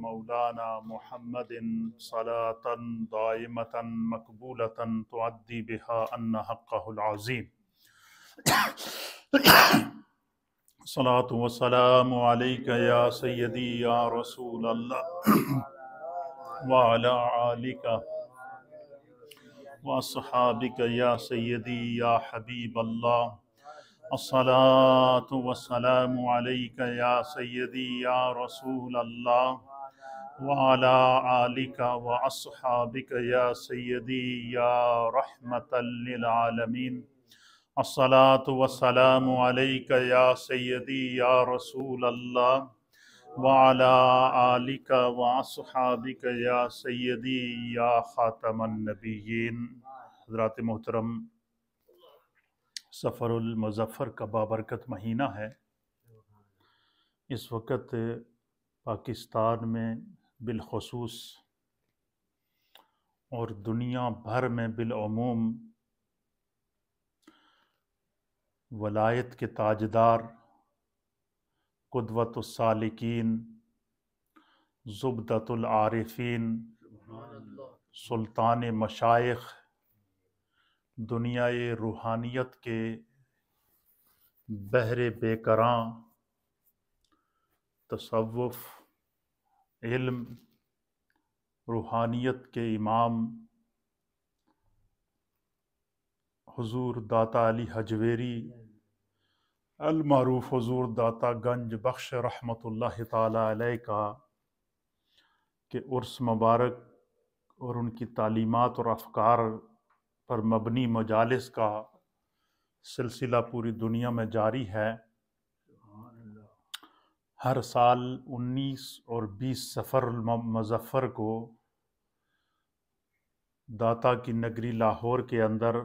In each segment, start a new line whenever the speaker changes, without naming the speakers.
مولانا محمد صلاة دائمة مقبولة تعدي بها أن حقه العظيم. صلاة والسلام عليك يا سيدي يا رسول الله وعلى آلك وأصحابك يا سيدي يا حبيب الله. الصلاة والسلام عليك يا سيدي يا رسول الله. وعلى آلك وأصحابك يا سيدي يا رحمة للعالمين. الصلاة والسلام عليك يا سيدي يا رسول الله. وعلى آلك وأصحابك يا سيدي يا خاتم النبيين. حضرات محترم، سفر المظفر کا بابرکت مہینہ ہے۔ اس وقت پاکستان میں بالخصوص اور دنیا بھر میں بالعموم ولایت کے تاجدار، قدوت السالکین زبدت العارفین، سلطان مشائق دنیائے روحانیت کے بحر بے کراں تصوف علم، روحانیت کے امام، حضور داتا علی حجویری، المعروف حضور داتا گنج بخش رحمۃ اللہ تعالی علیہ کا، کہ عرس مبارک اور ان کی تعلیمات اور افکار پر مبنی مجالس کا سلسلہ پوری دنیا میں جاری ہے۔ ہر سال انیس اور بیس سفر مظفر کو داتا کی نگری لاہور کے اندر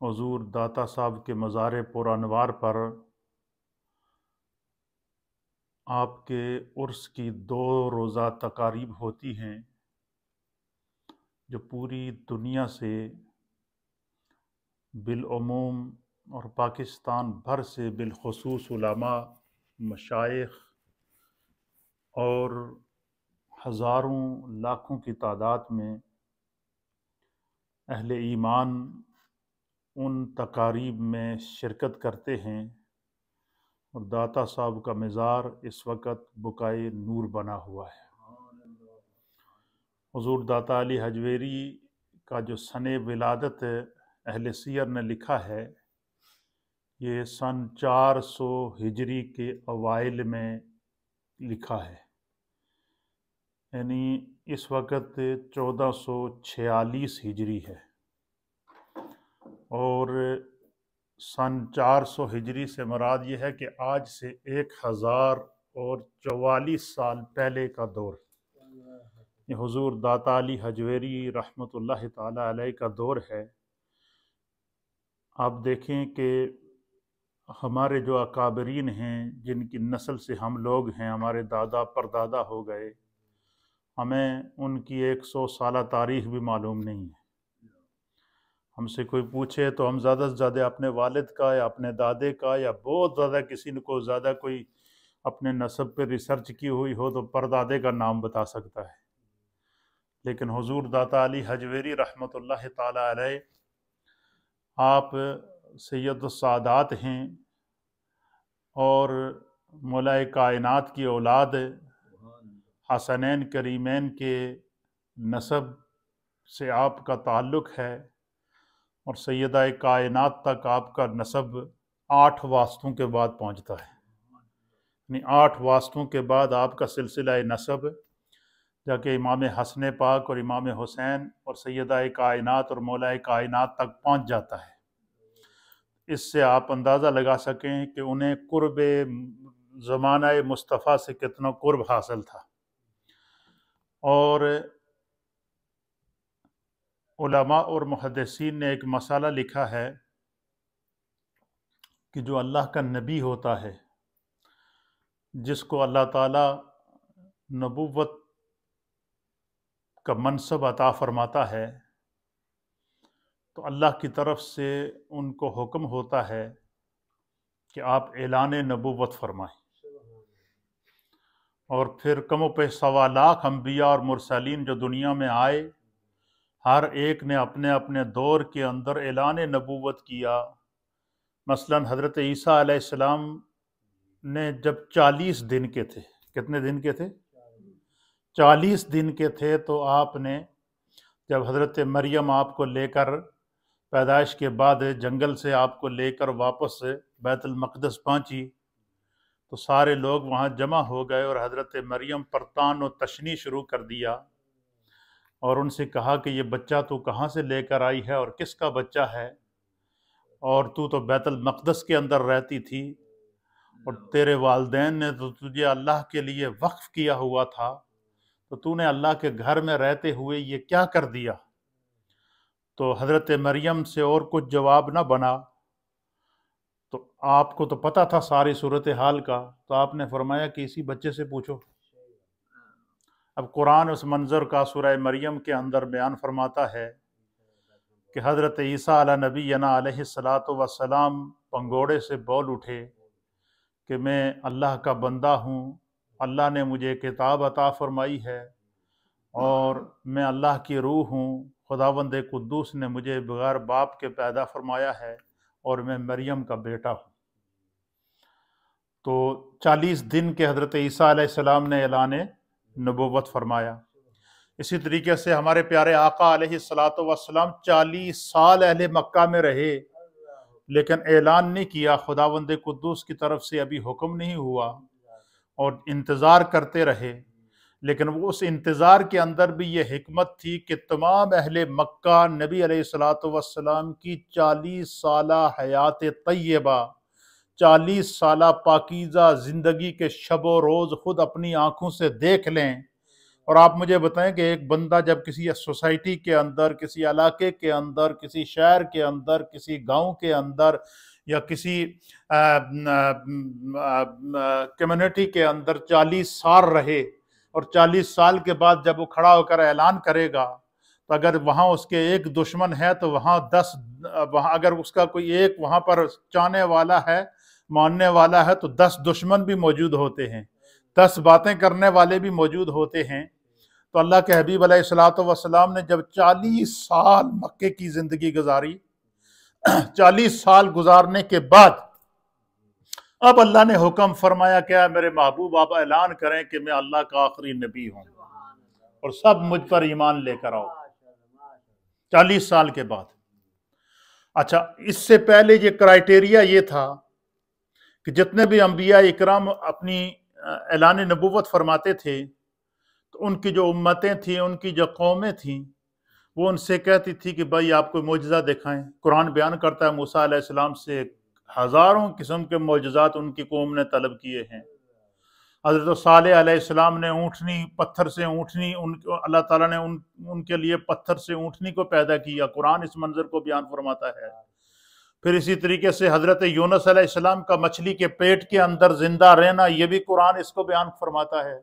حضور داتا صاحب کے مزار پرانوار پر آپ کے عرس کی دو روزہ تقاریب ہوتی ہیں جو پوری دنیا سے بالعموم اور پاکستان بھر سے بالخصوص علماء مشائق اور ہزاروں لاکھوں کی تعداد میں اہل ایمان ان تقاریب میں شرکت کرتے ہیں اور داتا صاحب کا مزار اس وقت بکائے نور بنا ہوا ہے۔ حضور داتا علی حجویری کا جو سن ولادت اہل سیر نے لکھا ہے یہ سن چار سو ہجری کے اوائل میں لکھا ہے۔ یعنی اس وقت چودہ سو چھیالیس ہجری ہے۔ اور سن چار سو ہجری سے مراد یہ ہے کہ آج سے ایک ہزار اور چوالیس سال پہلے کا دور۔ یہ حضور داتا علی حجویری رحمۃ اللہ تعالیٰ علیہ کا دور ہے۔ آپ دیکھیں کہ ہمارے جو اکابرین ہیں، جن کی نسل سے ہم لوگ ہیں، ہمارے دادا پردادا ہو گئے، ہمیں ان کی ایک سو سالہ تاریخ بھی معلوم نہیں ہے۔ ہم سے کوئی پوچھے تو ہم زیادہ سے زیادہ اپنے والد کا یا اپنے دادے کا یا بہت زیادہ کسی نے کو زیادہ کوئی اپنے نصب پہ ریسرچ کی ہوئی ہو تو پردادے کا نام بتا سکتا ہے۔ لیکن حضور داتا علی حجویری رحمۃ اللہ تعالیٰ علیہ، آپ سید السادات ہیں اور مولائے کائنات کی اولاد حسنین کریمین کے نصب سے آپ کا تعلق ہے اور سیدہ کائنات تک آپ کا نصب آٹھ واسطوں کے بعد پہنچتا ہے۔ یعنی آٹھ واسطوں کے بعد آپ کا سلسلہ نصب جا کہ امام حسن پاک اور امام حسین اور سیدہ کائنات اور مولا کائنات تک پہنچ جاتا ہے۔ اس سے آپ اندازہ لگا سکیں کہ انہیں قرب زمانہ مصطفیٰ سے کتنا قرب حاصل تھا۔ اور علماء اور محدثین نے ایک مسئلہ لکھا ہے کہ جو اللہ کا نبی ہوتا ہے، جس کو اللہ تعالیٰ نبوت کا منصب عطا فرماتا ہے تو اللہ کی طرف سے ان کو حکم ہوتا ہے کہ آپ اعلان نبوت فرمائیں۔ اور پھر کم و پہ سوا لاکھ انبیاء اور مرسلین جو دنیا میں آئے، ہر ایک نے اپنے اپنے دور کے اندر اعلان نبوت کیا۔ مثلا حضرت عیسیٰ علیہ السلام نے جب چالیس دن کے تھے، کتنے دن کے تھے؟ چالیس دن کے تھے تو آپ نے جب حضرت مریم آپ کو لے کر پیدائش کے بعد جنگل سے آپ کو لے کر واپس بیت المقدس پہنچی۔ تو سارے لوگ وہاں جمع ہو گئے اور حضرت مریم پر تان و تشنی شروع کر دیا اور ان سے کہا کہ یہ بچہ تو کہاں سے لے کر آئی ہے اور کس کا بچہ ہے؟ اور تو تو بیت المقدس کے اندر رہتی تھی اور تیرے والدین نے تو تجھے اللہ کے لیے وقف کیا ہوا تھا۔ تو تو نے اللہ کے گھر میں رہتے ہوئے یہ کیا کر دیا؟ تو حضرت مریم سے اور کچھ جواب نہ بنا۔ تو آپ کو تو پتہ تھا ساری صورتحال کا۔ تو آپ نے فرمایا کہ اسی بچے سے پوچھو۔ اب قرآن اس منظر کا سورہ مریم کے اندر بیان فرماتا ہے کہ حضرت عیسیٰ علیہ نبی علیہ السلاۃ وسلام پنگوڑے سے بول اٹھے کہ میں اللہ کا بندہ ہوں، اللہ نے مجھے کتاب عطا فرمائی ہے اور میں اللہ کی روح ہوں۔ خداوند قدوس نے مجھے بغیر باپ کے پیدا فرمایا ہے اور میں مریم کا بیٹا ہوں۔ تو چالیس دن کے حضرت عیسیٰ علیہ السلام نے اعلان نبوت فرمایا۔ اسی طریقے سے ہمارے پیارے آقا علیہ السلاۃ وسلام چالیس سال اہل مکہ میں رہے، لیکن اعلان نہیں کیا، خداوند قدوس کی طرف سے ابھی حکم نہیں ہوا اور انتظار کرتے رہے۔ لیکن وہ اس انتظار کے اندر بھی یہ حکمت تھی کہ تمام اہل مکہ نبی علیہ السلاۃ وسلام کی چالیس سالہ حیات طیبہ، چالیس سالہ پاکیزہ زندگی کے شب و روز خود اپنی آنکھوں سے دیکھ لیں۔ اور آپ مجھے بتائیں کہ ایک بندہ جب کسی سوسائٹی کے اندر، کسی علاقے کے اندر، کسی شہر کے اندر، کسی گاؤں کے اندر یا کسی کمیونٹی کے اندر چالیس سال رہے اور چالیس سال کے بعد جب وہ کھڑا ہو کر اعلان کرے گا، تو اگر وہاں اس کے ایک دشمن ہے تو وہاں دس، وہاں اگر اس کا کوئی ایک وہاں پر چاہنے والا ہے، ماننے والا ہے، تو دس دشمن بھی موجود ہوتے ہیں۔ دس باتیں کرنے والے بھی موجود ہوتے ہیں۔ تو اللہ کے حبیب علیہ السلاۃ والسلام نے جب چالیس سال مکے کی زندگی گزاری، چالیس سال گزارنے کے بعد اب اللہ نے حکم فرمایا کیا میرے محبوب، آپ اعلان کریں کہ میں اللہ کا آخری نبی ہوں۔ اور سب مجھ پر ایمان لے کر آؤ۔ چالیس سال کے بعد۔ اچھا اس سے پہلے یہ کرائٹیریا یہ تھا کہ جتنے بھی انبیاء اکرام اپنی اعلان نبوت فرماتے تھے، تو ان کی جو امتیں تھیں، ان کی جو قومیں تھیں، وہ ان سے کہتی تھی کہ بھائی، آپ کو معجزہ دکھائیں۔ قرآن بیان کرتا ہے، موسیٰ علیہ السلام سے ہزاروں قسم کے معجزات ان کی قوم نے طلب کیے ہیں۔ حضرت صالح علیہ السلام نے اونٹنی، پتھر سے اونٹنی، ان اللہ تعالیٰ نے ان ان کے لیے پتھر سے اونٹنی کو پیدا کیا۔ قرآن اس منظر کو بیان فرماتا ہے۔ پھر اسی طریقے سے حضرت یونس علیہ السلام کا مچھلی کے پیٹ کے اندر زندہ رہنا، یہ بھی قرآن اس کو بیان فرماتا ہے۔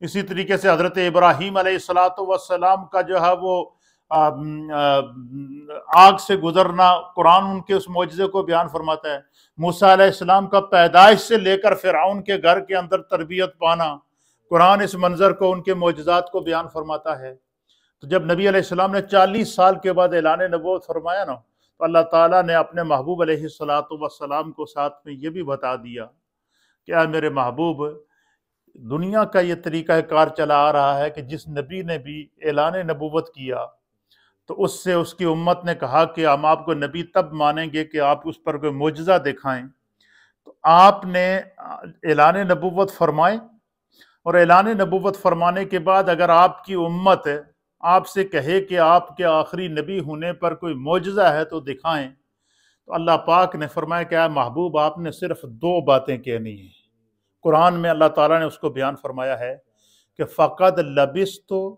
اسی طریقے سے حضرت ابراہیم علیہ السلاۃ والسلام کا جو ہے وہ آگ سے گزرنا قرآن ان کے اس معجزے کو بیان فرماتا ہے۔ موسیٰ علیہ السلام کا پیدائش سے لے کر فرعون کے گھر کے اندر تربیت پانا قرآن اس منظر کو ان کے معجزات کو بیان فرماتا ہے۔ تو جب نبی علیہ السلام نے چالیس سال کے بعد اعلان نبوت فرمایا نا، تو اللہ تعالیٰ نے اپنے محبوب علیہ السلاۃ والسلام کو ساتھ میں یہ بھی بتا دیا کہ اے میرے محبوب، دنیا کا یہ طریقہ کار چلا آ رہا ہے کہ جس نبی نے بھی اعلان نبوت کیا تو اس سے اس کی امت نے کہا کہ ہم آپ کو نبی تب مانیں گے کہ آپ اس پر کوئی معجزہ دکھائیں۔ تو آپ نے اعلان نبوت فرمائیں اور اعلان نبوت فرمانے کے بعد اگر آپ کی امت آپ سے کہے کہ آپ کے آخری نبی ہونے پر کوئی معجزہ ہے تو دکھائیں۔ تو اللہ پاک نے فرمایا کہ محبوب، آپ نے صرف دو باتیں کہنی ہیں۔ قرآن میں اللہ تعالیٰ نے اس کو بیان فرمایا ہے کہ فقد لبس تو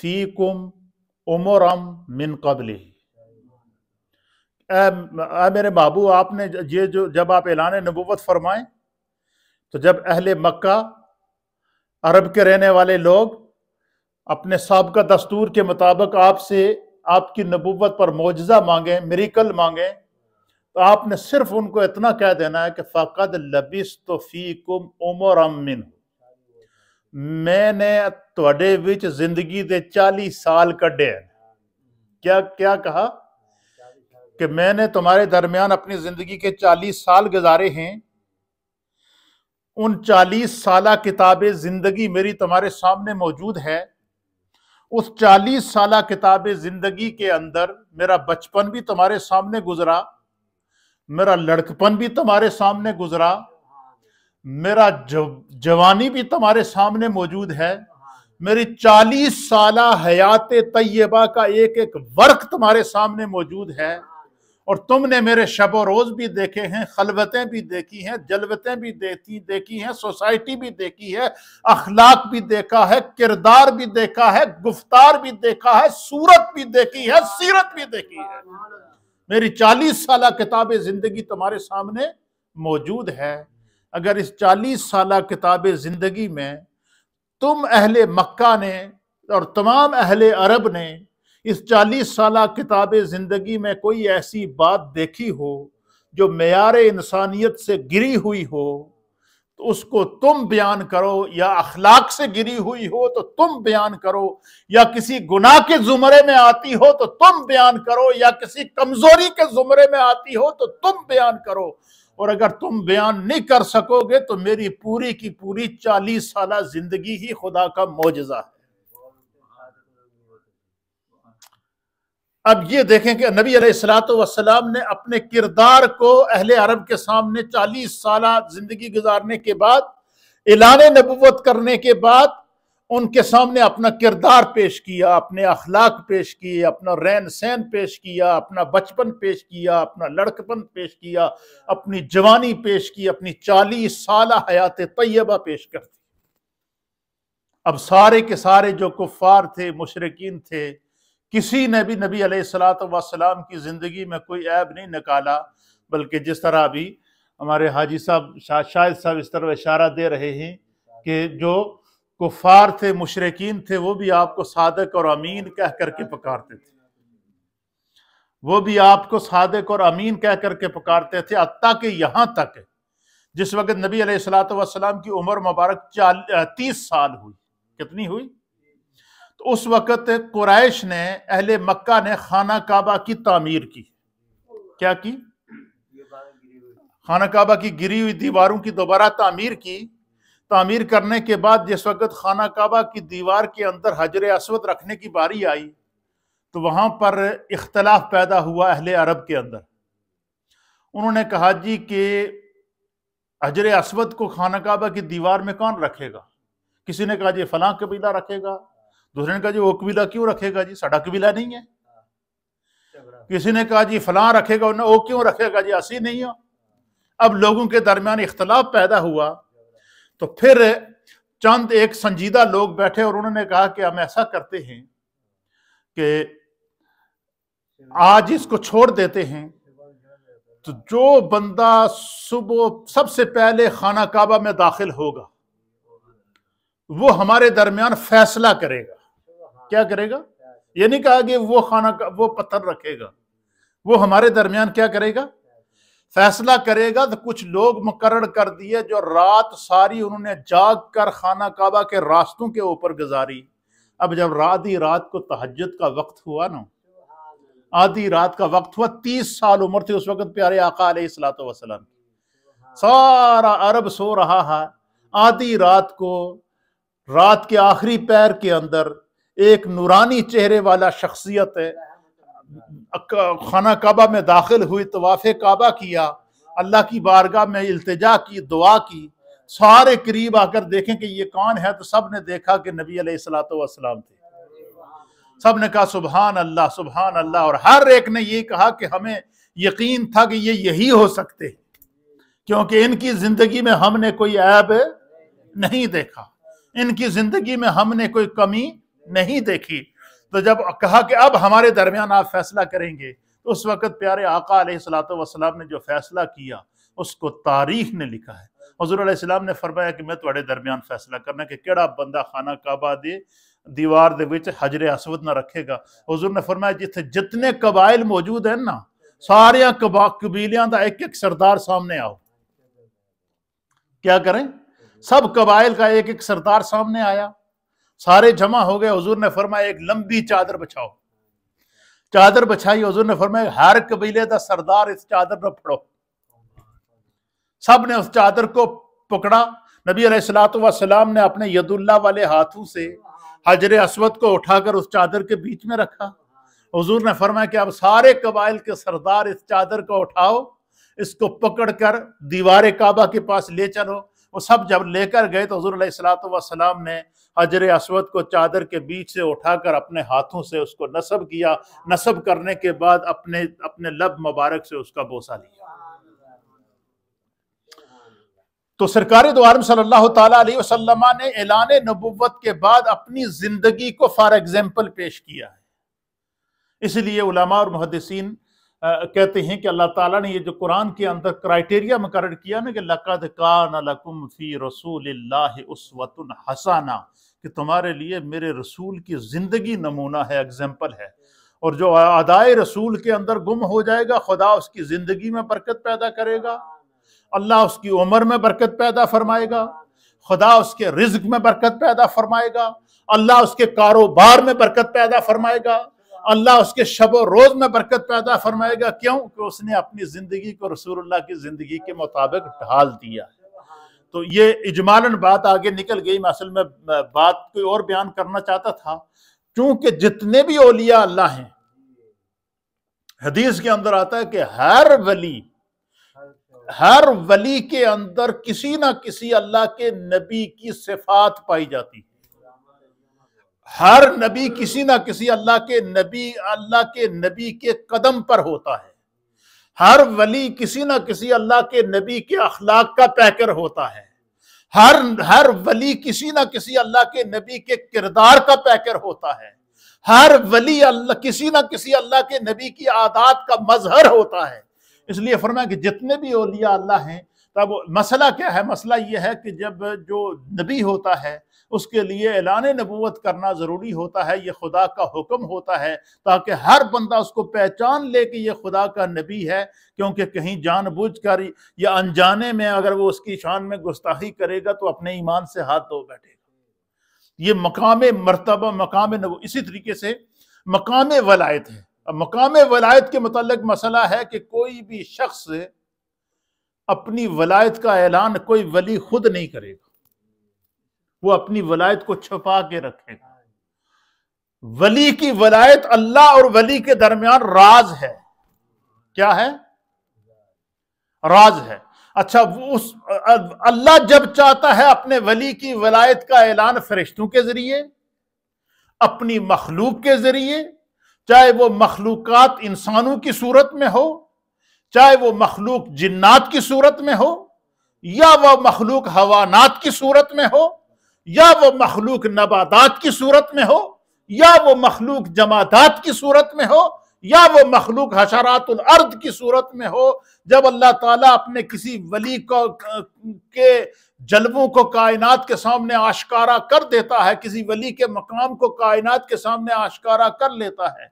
فی کم عمرم من قبل اے میرے بابو، آپ نے یہ جو، جب آپ اعلان نبوت فرمائیں، تو جب اہل مکہ، عرب کے رہنے والے لوگ اپنے سابقہ دستور کے مطابق آپ سے آپ کی نبوت پر معجزہ مانگیں مریکل مانگیں، تو آپ نے صرف ان کو اتنا کہہ دینا ہے کہ فقد لبس تو فی کم عمر من میں نے تھوڑے وچ زندگی دے چالیس سال کڈے ہیں۔ کیا کیا کہا؟ کہ میں نے تمہارے درمیان اپنی زندگی کے چالیس سال گزارے ہیں۔ ان چالیس سالہ کتاب زندگی میری تمہارے سامنے موجود ہے اس چالیس سالہ کتاب زندگی کے اندر میرا بچپن بھی تمہارے سامنے گزرا، میرا لڑکپن بھی تمہارے سامنے گزرا۔ میرا جوانی بھی تمہارے سامنے موجود ہے، میری چالیس سالہ حیات طیبہ کا ایک ایک ورق تمہارے سامنے موجود ہے۔ اور تم نے میرے شب و روز بھی دیکھے ہیں، خلوتیں بھی دیکھی ہیں، جلوتیں بھی دیکھی دیکھی ہیں، سوسائٹی بھی دیکھی ہے، اخلاق بھی دیکھا ہے، کردار بھی دیکھا ہے، گفتار بھی دیکھا ہے، صورت بھی دیکھی ہے، سیرت بھی دیکھی ہے۔ میری چالیس سالہ کتاب زندگی تمہارے سامنے موجود ہے۔ اگر اس چالیس سالہ کتاب زندگی میں تم اہل مکہ نے اور تمام اہل عرب نے اس چالیس سالہ کتاب زندگی میں کوئی ایسی بات دیکھی ہو جو معیار انسانیت سے گری ہوئی ہو، تو اس کو تم بیان کرو یا اخلاق سے گری ہوئی ہو تو تم بیان کرو، یا کسی گناہ کے زمرے میں آتی ہو تو تم بیان کرو، یا کسی کمزوری کے زمرے میں آتی ہو تو تم بیان کرو۔ اور اگر تم بیان نہیں کر سکو گے تو میری پوری کی پوری چالیس سالہ زندگی ہی خدا کا معجزہ ہے۔ اب یہ دیکھیں کہ نبی علیہ السلاۃ والسلام نے اپنے کردار کو اہل عرب کے سامنے چالیس سالہ زندگی گزارنے کے بعد، اعلان نبوت کرنے کے بعد ان کے سامنے اپنا کردار پیش کیا، اپنے اخلاق پیش کیے، اپنا رین سین پیش کیا، اپنا بچپن پیش کیا، اپنا لڑکپن پیش کیا، اپنی جوانی پیش کی، اپنی چالیس سالہ حیات طیبہ پیش کر دی۔ اب سارے کے سارے جو کفار تھے مشرقین تھے، کسی نے بھی نبی علیہ السلاۃ وسلام کی زندگی میں کوئی عیب نہیں نکالا، بلکہ جس طرح ابھی ہمارے حاجی صاحب شاہد صاحب اس طرح اشارہ دے رہے ہیں کہ جو کفار تھے مشرقین تھے، وہ بھی آپ کو صادق اور امین کہہ کر کے پکارتے تھے۔ وہ بھی آپ کو صادق اور امین کہہ کر کے پکارتے تھے۔ حتیٰ کہ یہاں تک، جس وقت نبی علیہ السلاۃ والسلام کی عمر مبارک چال، تیس سال ہوئی۔ کتنی ہوئی؟ تو اس وقت قریش نے، اہل مکہ نے خانہ کعبہ کی تعمیر کی۔ کیا کی؟ خانہ کعبہ کی گری ہوئی دیواروں کی دوبارہ تعمیر کی۔ تعمیر کرنے کے بعد جس وقت خانہ کعبہ کی دیوار کے اندر حجر اسود رکھنے کی باری آئی، تو وہاں پر اختلاف پیدا ہوا اہل عرب کے اندر۔ انہوں نے کہا جی کہ حجر اسود کو خانہ کعبہ کی دیوار میں کون رکھے گا؟ کسی نے کہا جی فلاں قبیلہ رکھے گا؟ دوسرے نے کہا جی وہ قبیلہ کیوں رکھے گا جی؟ ساڈا قبیلہ نہیں ہے۔ کسی نے کہا جی فلاں رکھے گا وہ کیوں رکھے گا جی؟ اسی نہیں ہو۔ اب لوگوں کے درمیان اختلاف پیدا ہوا۔ تو پھر چند ایک سنجیدہ لوگ بیٹھے اور انہوں نے کہا کہ ہم ایسا کرتے ہیں کہ آج اس کو چھوڑ دیتے ہیں۔ تو جو بندہ صبح سب سے پہلے خانہ کعبہ میں داخل ہوگا، وہ ہمارے درمیان فیصلہ کرے گا۔ کیا کرے گا؟ یہ نہیں کہا کہ وہ خانہ وہ پتھر رکھے گا۔ وہ ہمارے درمیان کیا کرے گا؟ فیصلہ کرے گا تو کچھ لوگ مقرر کر دیے جو رات ساری انہوں نے جاگ کر خانہ کعبہ کے راستوں کے اوپر گزاری۔ اب جب رات رات کو تحجد کا وقت ہوا نا۔ آدھی رات کا وقت ہوا، تیس سال عمر تھی اس وقت پیارے آقا علیہ السلاۃ وسلم سارا عرب سو رہا ہے۔ آدھی رات کو، رات کے آخری پیر کے اندر ایک نورانی چہرے والا شخصیت ہے۔ خانہ کعبہ میں داخل ہوئی، طواف کعبہ کیا، اللہ کی بارگاہ میں التجا کی، دعا کی۔ سارے قریب آ کر دیکھیں کہ یہ کون ہے تو سب نے دیکھا کہ نبی علیہ السلاۃ والسلام تھے۔ سب نے کہا، سبحان اللہ سبحان اللہ۔ اور ہر ایک نے یہ کہا کہ ہمیں یقین تھا کہ یہ یہی ہو سکتے۔ کیونکہ ان کی زندگی میں ہم نے کوئی عیب نہیں دیکھا۔ ان کی زندگی میں ہم نے کوئی کمی نہیں دیکھی۔ تو جب کہا کہ اب ہمارے درمیان آپ فیصلہ کریں گے، تو اس وقت پیارے آقا علیہ السلاۃ والسلام نے جو فیصلہ کیا، اس کو تاریخ نے لکھا ہے۔ حضور علیہ السلام نے فرمایا کہ میں تھوڑے درمیان فیصلہ کرنا کہ کیڑا بندہ خانہ کعبہ دے، دیوار دے وچ حجر اسود نہ رکھے گا۔ حضور نے فرمایا جتنے جتنے قبائل موجود ہیں نا سارے قبیلیاں دا ایک ایک سردار سامنے آؤ۔ کیا کریں؟ سب قبائل کا ایک ایک سردار سامنے آیا۔ سارے جمع ہو گئے، حضور نے فرمایا، ایک لمبی چادر بچھاؤ۔ چادر بچھائی، حضور نے فرمایا، ہر قبیلے دا سردار اس چادر نہ پڑو سب نے اس چادر کو پکڑا۔ نبی علیہ السلاۃ والسلام نے اپنے ید اللہ والے ہاتھوں سے حجر اسود کو اٹھا کر اس چادر کے بیچ میں رکھا۔ حضور نے فرمایا کہ اب سارے قبائل کے سردار اس چادر کو اٹھاؤ، اس کو پکڑ کر دیوار کعبہ کے پاس لے چلو۔ وہ سب جب لے کر گئے تو حضور علیہ السلاۃ والسلام نے حجر اسود کو چادر کے بیچ سے اٹھا کر اپنے ہاتھوں سے اس کو نصب کیا۔ نصب کرنے کے بعد اپنے اپنے لب مبارک سے اس کا بوسا لیا۔ تو سرکار دو عالم صلی اللہ تعالیٰ علیہ وسلم نے اعلان نبوت کے بعد اپنی زندگی کو فار ایگزامپل پیش کیا ہے۔ اس لیے علماء اور محدثین کہتے ہیں کہ اللہ تعالیٰ نے یہ جو قرآن کے اندر کرائٹیریا مقرر کیا نا کہ لَقَدْ كَانَ لَكُمْ فِي رَسُولِ اللَّهِ اُسْوَةٌ حَسَانَ کہ تمہارے لیے میرے رسول کی زندگی نمونہ ہے ایگزامپل ہے۔ اور جو ادائے رسول کے اندر گم ہو جائے گا، خدا اس کی زندگی میں برکت پیدا کرے گا۔ اللہ اس کی عمر میں برکت پیدا فرمائے گا۔ خدا اس کے رزق میں برکت پیدا فرمائے گا۔ اللہ اس کے کاروبار میں برکت پیدا فرمائے گا۔ اللہ اس کے شب و روز میں برکت پیدا فرمائے گا کیوں؟ کہ اس نے اپنی زندگی کو رسول اللہ کی زندگی کے مطابق ڈھال دیا۔ تو یہ اجمالاً بات آگے نکل گئی۔ میں اصل میں بات کوئی اور بیان کرنا چاہتا تھا۔ چونکہ جتنے بھی اولیاء اللہ ہیں، حدیث کے اندر آتا ہے کہ ہر ولی ہر ولی کے اندر کسی نہ کسی اللہ کے نبی کی صفات پائی جاتی ہے۔ ہر نبی کسی نہ کسی اللہ کے نبی، اللہ کے نبی کے قدم پر ہوتا ہے۔ ہر ولی کسی نہ کسی اللہ کے نبی کے اخلاق کا پیکر ہوتا ہے۔ ہر ہر ولی کسی نہ کسی اللہ کے نبی کے کردار کا پیکر ہوتا ہے۔ ہر ولی اللہ، کسی نہ کسی اللہ کے نبی کی عادات کا مظہر ہوتا ہے۔ اس لیے فرمایا کہ جتنے بھی اولیاء اللہ ہیں تب مسئلہ کیا ہے؟ مسئلہ یہ ہے کہ جب جو نبی ہوتا ہے اس کے لیے اعلان نبوت کرنا ضروری ہوتا ہے، یہ خدا کا حکم ہوتا ہے تاکہ ہر بندہ اس کو پہچان لے کہ یہ خدا کا نبی ہے، کیونکہ کہیں جان بوجھ کر یا انجانے میں اگر وہ اس کی شان میں گستاخی کرے گا تو اپنے ایمان سے ہاتھ دھو بیٹھے گا۔ یہ مقام مرتبہ، مقام نبو، اسی طریقے سے مقام ولایت ہے۔ مقام ولایت کے متعلق مسئلہ ہے کہ کوئی بھی شخص اپنی ولایت کا اعلان کوئی ولی خود نہیں کرے گا۔ وہ اپنی ولایت کو چھپا کے رکھے گا۔ ولی کی ولایت اللہ اور ولی کے درمیان راز ہے۔ کیا ہے؟ راز ہے۔ اچھا اس، اللہ جب چاہتا ہے اپنے ولی کی ولایت کا اعلان فرشتوں کے ذریعے، اپنی مخلوق کے ذریعے، چاہے وہ مخلوقات انسانوں کی صورت میں ہو، چاہے وہ مخلوق جنات کی صورت میں ہو، یا وہ مخلوق حوانات کی صورت میں ہو یا وہ مخلوق نباتات کی صورت میں ہو، یا وہ مخلوق جماعتات کی صورت میں ہو، یا وہ مخلوق حشرات الارض کی صورت میں ہو۔ جب اللہ تعالیٰ اپنے کسی ولی کو، کے جلووں کو کائنات کے سامنے آشکارا کر دیتا ہے، کسی ولی کے مقام کو کائنات کے سامنے آشکارا کر لیتا ہے،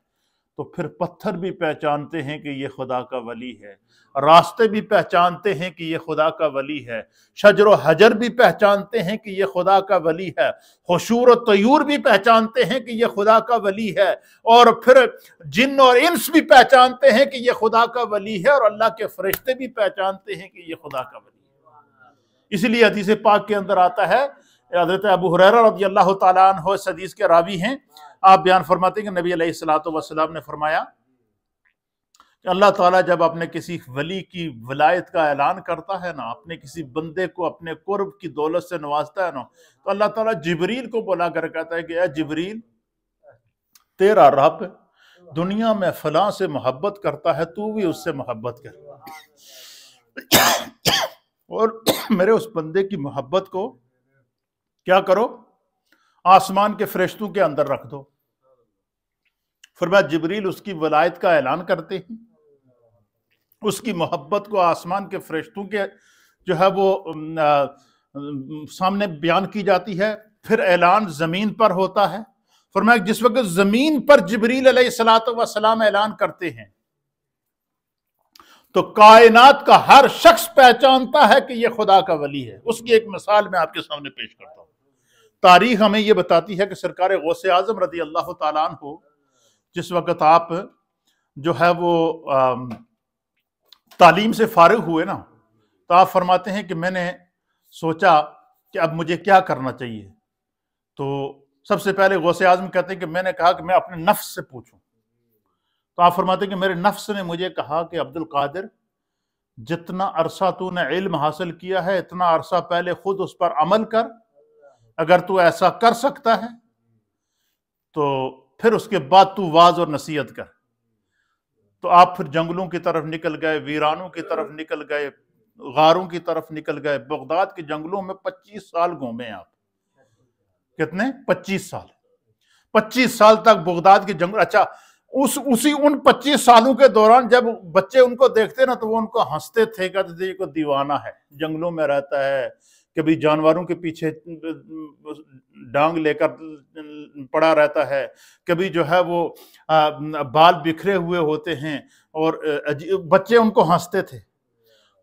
تو پھر پتھر بھی پہچانتے ہیں کہ یہ خدا کا ولی ہے۔ راستے بھی پہچانتے ہیں کہ یہ خدا کا ولی ہے۔ شجر و حجر بھی پہچانتے ہیں کہ یہ خدا کا ولی ہے۔ حشور و طیور بھی پہچانتے ہیں کہ یہ خدا کا ولی ہے۔ اور پھر جن اور انس بھی پہچانتے ہیں کہ یہ خدا کا ولی ہے اور اللہ کے فرشتے بھی پہچانتے ہیں کہ یہ خدا کا ولی ہے۔ اس لیے حدیث پاک کے اندر آتا ہے، حضرت ابو حریرہ رضی اللہ تعالیٰ عنہ اس حدیث کے راوی ہیں۔ آپ بیان فرماتے ہیں کہ نبی علیہ السلام نے فرمایا کہ اللہ تعالیٰ جب اپنے کسی ولی کی ولایت کا اعلان کرتا ہے نا، اپنے کسی بندے کو اپنے قرب کی دولت سے نوازتا ہے نا، تو اللہ تعالیٰ جبریل کو بولا کر کہتا ہے کہ اے جبریل، تیرا رب دنیا میں فلاں سے محبت کرتا ہے، تو بھی اس سے محبت کر۔ اور میرے اس بندے کی محبت کو کیا کرو؟ آسمان کے فرشتوں کے اندر رکھ دو۔ فرمایا جبریل اس کی ولایت کا اعلان کرتے ہیں۔ اس کی محبت کو آسمان کے فرشتوں کے جو ہے وہ سامنے بیان کی جاتی ہے۔ پھر اعلان زمین پر ہوتا ہے۔ فرمایا جس وقت زمین پر جبریل علیہ السلاۃ وسلام اعلان کرتے ہیں، تو کائنات کا ہر شخص پہچانتا ہے کہ یہ خدا کا ولی ہے۔ اس کی ایک مثال میں آپ کے سامنے پیش کرتا ہوں۔ تاریخ ہمیں یہ بتاتی ہے کہ سرکار غوث اعظم رضی اللہ تعالیٰ عنہ، جس وقت آپ جو ہے وہ تعلیم سے فارغ ہوئے نا، تو آپ فرماتے ہیں کہ میں نے سوچا کہ اب مجھے کیا کرنا چاہیے۔ تو سب سے پہلے غوث اعظم کہتے ہیں کہ میں نے کہا کہ میں اپنے نفس سے پوچھوں۔ تو آپ فرماتے ہیں کہ میرے نفس نے مجھے کہا کہ عبد القادر جتنا عرصہ تو نے علم حاصل کیا ہے، اتنا عرصہ پہلے خود اس پر عمل کر، اگر تو ایسا کر سکتا ہے، تو پھر اس کے بعد تو واز اور نصیحت کر۔ تو آپ پھر جنگلوں کی طرف نکل گئے، ویرانوں کی طرف نکل گئے، غاروں کی طرف نکل گئے۔ بغداد کے جنگلوں میں پچیس سال گھومے آپ۔ کتنے؟ پچیس سال۔ پچیس سال تک بغداد کے جنگل اچھا اس، اسی ان پچیس سالوں کے دوران جب بچے ان کو دیکھتے نا تو وہ ان کو ہنستے تھے، کہتے تھے یہ کوئی دیوانہ ہے، جنگلوں میں رہتا ہے۔ کبھی جانوروں کے پیچھے ڈانگ لے کر پڑا رہتا ہے کبھی جو ہے وہ بال بکھرے ہوئے ہوتے ہیں اور بچے ان کو ہنستے تھے۔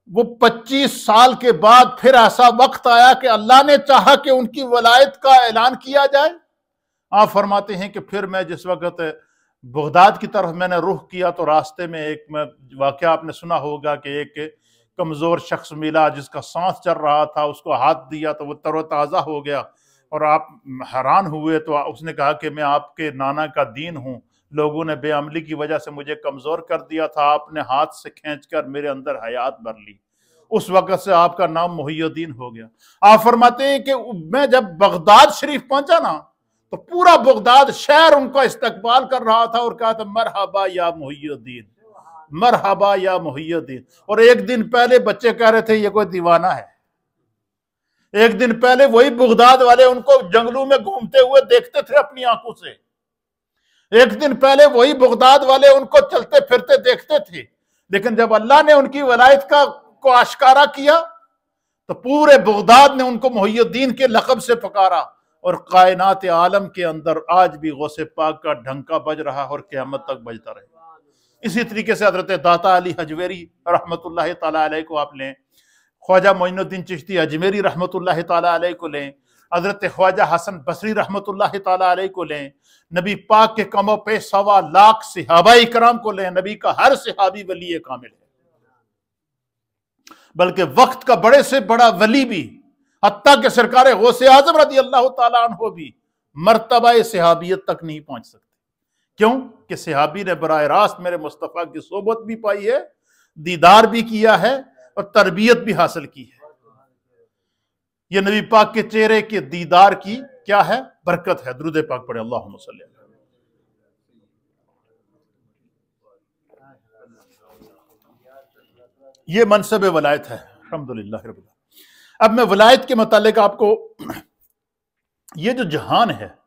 وہ پچیس سال کے بعد پھر ایسا وقت آیا کہ اللہ نے چاہا کہ ان کی ولایت کا اعلان کیا جائے۔ آپ فرماتے ہیں کہ پھر میں جس وقت بغداد کی طرف میں نے رخ کیا تو راستے میں ایک واقعہ آپ نے سنا ہوگا کہ ایک کمزور شخص ملا، جس کا سانس چل رہا تھا، اس کو ہاتھ دیا تو وہ تر و تازہ ہو گیا۔ اور آپ حیران ہوئے تو اس نے کہا کہ میں آپ کے نانا کا دین ہوں۔ لوگوں نے بے عملی کی وجہ سے مجھے کمزور کر دیا تھا۔ آپ نے ہاتھ سے کھینچ کر میرے اندر حیات بھر لی۔ اس وقت سے آپ کا نام محی الدین ہو گیا۔ آپ فرماتے ہیں کہ میں جب بغداد شریف پہنچا نا، تو پورا بغداد شہر ان کا استقبال کر رہا تھا اور کہا تھا، مرحبا یا محی الدین مرحبا یا محی الدین اور ایک دن پہلے بچے کہہ رہے تھے، یہ کوئی دیوانہ ہے۔ ایک دن پہلے وہی بغداد والے ان کو جنگلوں میں گھومتے ہوئے دیکھتے تھے اپنی آنکھوں سے۔ ایک دن پہلے وہی بغداد والے ان کو چلتے پھرتے دیکھتے تھے۔ لیکن جب اللہ نے ان کی ولایت کا کو آشکارا کیا، تو پورے بغداد نے ان کو محی الدین کے لقب سے پکارا۔ اور کائنات عالم کے اندر آج بھی غوث پاک کا ڈھنکا بج رہا اور قیامت تک بجتا رہے۔ اسی طریقے سے حضرت داتا علی حجویری رحمت اللہ تعالیٰ علیہ کو آپ لیں، خواجہ معین الدین چشتی اجمیری رحمت اللہ تعالیٰ علیہ کو لیں، حضرت خواجہ حسن بصری رحمت اللہ تعالیٰ علیہ کو لیں، نبی پاک کے کم و پہ سوا لاکھ صحابہ کرام کو لیں، نبی کا ہر صحابی ولی کامل ہے۔ بلکہ وقت کا بڑے سے بڑا ولی بھی، حتیٰ کہ سرکار غوث اعظم رضی اللہ تعالیٰ عنہ بھی مرتبہ صحابیت تک نہیں پہنچ سکتے کیوں کہ صحابی نے براہ راست میرے مصطفیٰ کی صحبت بھی پائی ہے، دیدار بھی کیا ہے اور تربیت بھی حاصل کی ہے۔ یہ نبی پاک کے چہرے کے دیدار کی کیا ہے؟ برکت ہے۔ درود پاک پڑھے۔ اللہ وسلم۔ یہ منصب ولایت ہے۔ الحمدللہ رب اللہ اب میں ولایت کے متعلق آپ کو یہ جو جہان ہے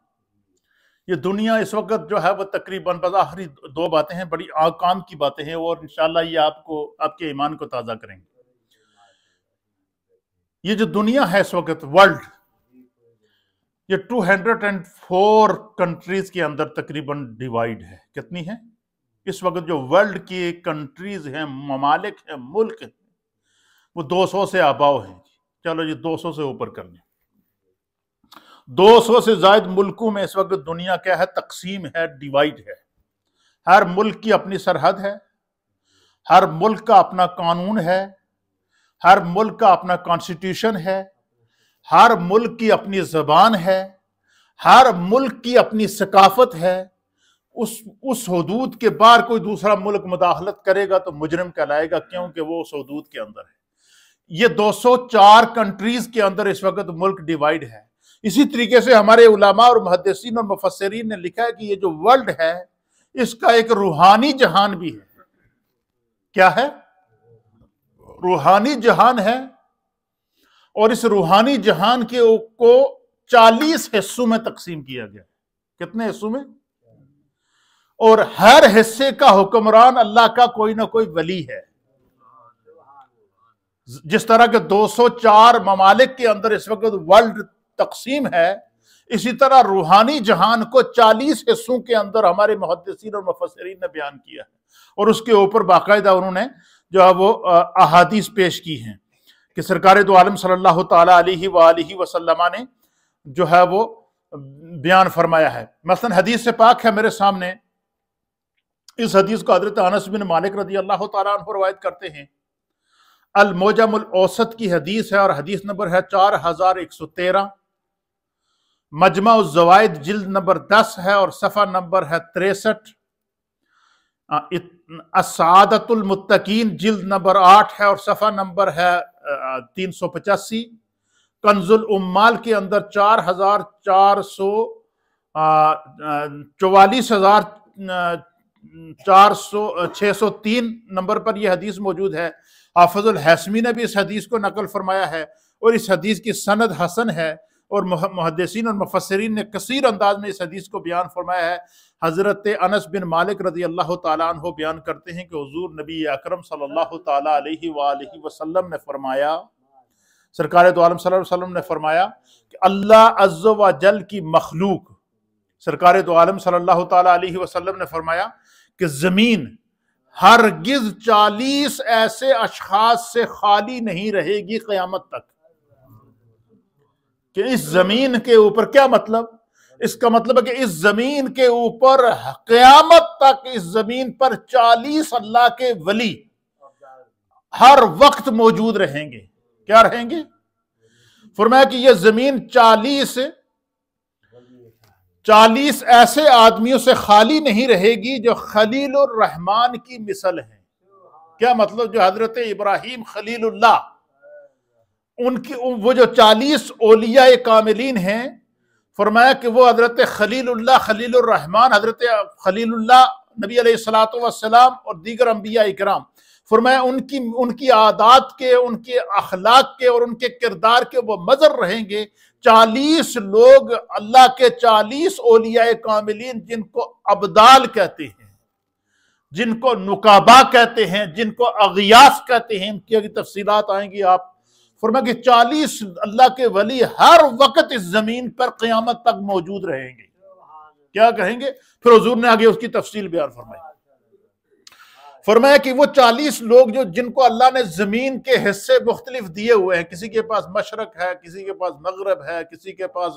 یہ دنیا اس وقت جو ہے وہ تقریباً بظاہری دو باتیں ہیں، بڑی کام کی باتیں ہیں اور انشاءاللہ یہ آپ کو، آپ کے ایمان کو تازہ کریں گے۔ یہ جو دنیا ہے اس وقت ورلڈ یہ two hundred and four countries کے اندر تقریباً ڈیوائیڈ ہے۔ کتنی ہے اس وقت جو ورلڈ کی کنٹریز ہیں، ممالک ہیں، ملک ہیں، وہ دو سو سے آباؤ ہیں۔ چلو یہ دو سو سے اوپر کر لیں۔ دو سو سے زائد ملکوں میں اس وقت دنیا کیا ہے؟ تقسیم ہے ڈیوائڈ ہے۔ ہر ملک کی اپنی سرحد ہے۔ ہر ملک کا اپنا قانون ہے۔ ہر ملک کا اپنا کانسٹیٹیوشن ہے۔ ہر ملک کی اپنی زبان ہے۔ ہر ملک کی اپنی ثقافت ہے۔ اس اس حدود کے بار کوئی دوسرا ملک مداخلت کرے گا تو مجرم کہلائے گا کیونکہ وہ اس حدود کے اندر ہے۔ یہ دو سو چار کنٹریز کے اندر اس وقت ملک ڈیوائڈ ہے۔ اسی طریقے سے ہمارے علماء اور محدثین اور مفسرین نے لکھا ہے کہ یہ جو ورلڈ ہے، اس کا ایک روحانی جہان بھی ہے۔ کیا ہے؟ روحانی جہان ہے۔ اور اس روحانی جہان کے کو چالیس حصوں میں تقسیم کیا گیا۔ کتنے حصوں میں؟ اور ہر حصے کا حکمران اللہ کا کوئی نہ کوئی ولی ہے۔ جس طرح کے دو سو چار ممالک کے اندر اس وقت ورلڈ تقسیم ہے۔ اسی طرح روحانی جہان کو چالیس حصوں کے اندر ہمارے محدثین اور مفسرین نے بیان کیا ہے۔ اور اس کے اوپر باقاعدہ انہوں نے جو ہے وہ احادیث پیش کی ہیں کہ سرکار دو عالم صلی اللہ تعالیٰ علیہ وآلہ وسلم نے جو ہے وہ بیان فرمایا ہے۔ مثلا حدیث سے پاک ہے میرے سامنے۔ اس حدیث کو حضرت انس بن مالک رضی اللہ تعالیٰ عنہ روایت کرتے ہیں۔ الموجم الاوسط کی حدیث ہے اور حدیث نمبر ہے چار ہزار ایک سو تیرہ۔ مجمع الزوائد جلد نمبر دس ہے اور صفحہ نمبر ہے تریسٹھ۔ اسعادت المتقین جلد نمبر آٹھ ہے اور صفحہ نمبر ہے تین سو پچاسی۔ کنز العمال کے اندر چار ہزار چار سو چوالیس ہزار چار سو، چھ سو تین نمبر پر یہ حدیث موجود ہے۔ حافظ الحسمی نے بھی اس حدیث کو نقل فرمایا ہے اور اس حدیث کی سند حسن ہے۔ اور محدثین اور مفسرین نے کثیر انداز میں اس حدیث کو بیان فرمایا ہے۔ حضرت انس بن مالک رضی اللہ تعالیٰ عنہ بیان کرتے ہیں کہ حضور نبی اکرم صلی اللہ تعالیٰ علیہ وآلہ وسلم نے فرمایا، سرکار دو عالم صلی اللہ علیہ وسلم نے فرمایا کہ اللہ عز و جل کی مخلوق، سرکار دو عالم صلی اللہ تعالیٰ علیہ وسلم نے فرمایا کہ زمین ہرگز چالیس ایسے اشخاص سے خالی نہیں رہے گی قیامت تک۔ کہ اس زمین کے اوپر کیا مطلب؟ اس کا مطلب ہے کہ اس زمین کے اوپر قیامت تک اس زمین پر چالیس اللہ کے ولی ہر وقت موجود رہیں گے۔ کیا رہیں گے؟ فرمایا کہ یہ زمین چالیس چالیس ایسے آدمیوں سے خالی نہیں رہے گی جو خلیل الرحمان کی مثل ہیں۔ کیا مطلب جو حضرت ابراہیم خلیل اللہ ان کی وہ جو چالیس اولیاء کاملین ہیں، فرمایا کہ وہ حضرت خلیل اللہ، خلیل الرحمان حضرت خلیل اللہ، نبی علیہ السلاۃ والسلام اور دیگر انبیاء اکرام فرمایا ان کی ان کی عادات کے، ان کے اخلاق کے اور ان کے کردار کے وہ مظر رہیں گے۔ چالیس لوگ اللہ کے چالیس اولیاء کاملین جن کو ابدال کہتے ہیں، جن کو نکابہ کہتے ہیں، جن کو اغیاس کہتے ہیں، ان کی تفصیلات آئیں گی آپ فرمایا کہ چالیس اللہ کے ولی ہر وقت اس زمین پر قیامت تک موجود رہیں گے۔ کیا کہیں گے؟ پھر حضور نے آگے اس کی تفصیل بیان فرمائی۔ فرمایا کہ وہ چالیس لوگ جو جن کو اللہ نے زمین کے حصے مختلف دیے ہوئے ہیں، کسی کے پاس مشرق ہے، کسی کے پاس مغرب ہے، کسی کے پاس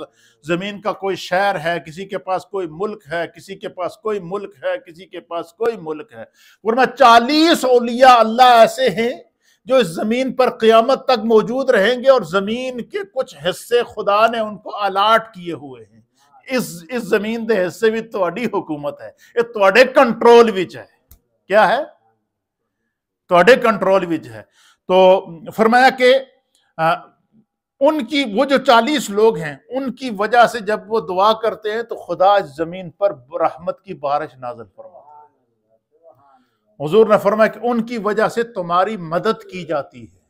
زمین کا کوئی شہر ہے، کسی کے پاس کوئی ملک ہے، کسی کے پاس کوئی ملک ہے، کسی کے پاس کوئی ملک ہے۔ فرمایا چالیس اولیاء اللہ ایسے ہیں جو اس زمین پر قیامت تک موجود رہیں گے اور زمین کے کچھ حصے خدا نے ان کو الاٹ کیے ہوئے ہیں۔ اس اس زمین دے حصے بھی تواڈی حکومت ہے۔ یہ تواڈے کنٹرول وچ ہے۔ کیا ہے؟ تواڈے کنٹرول وچ ہے۔ تو فرمایا کہ ان کی، وہ جو چالیس لوگ ہیں، ان کی وجہ سے جب وہ دعا کرتے ہیں تو خدا اس زمین پر رحمت کی بارش نازل فرماتا حضور نے فرمایا کہ ان کی وجہ سے تمہاری مدد کی جاتی ہے۔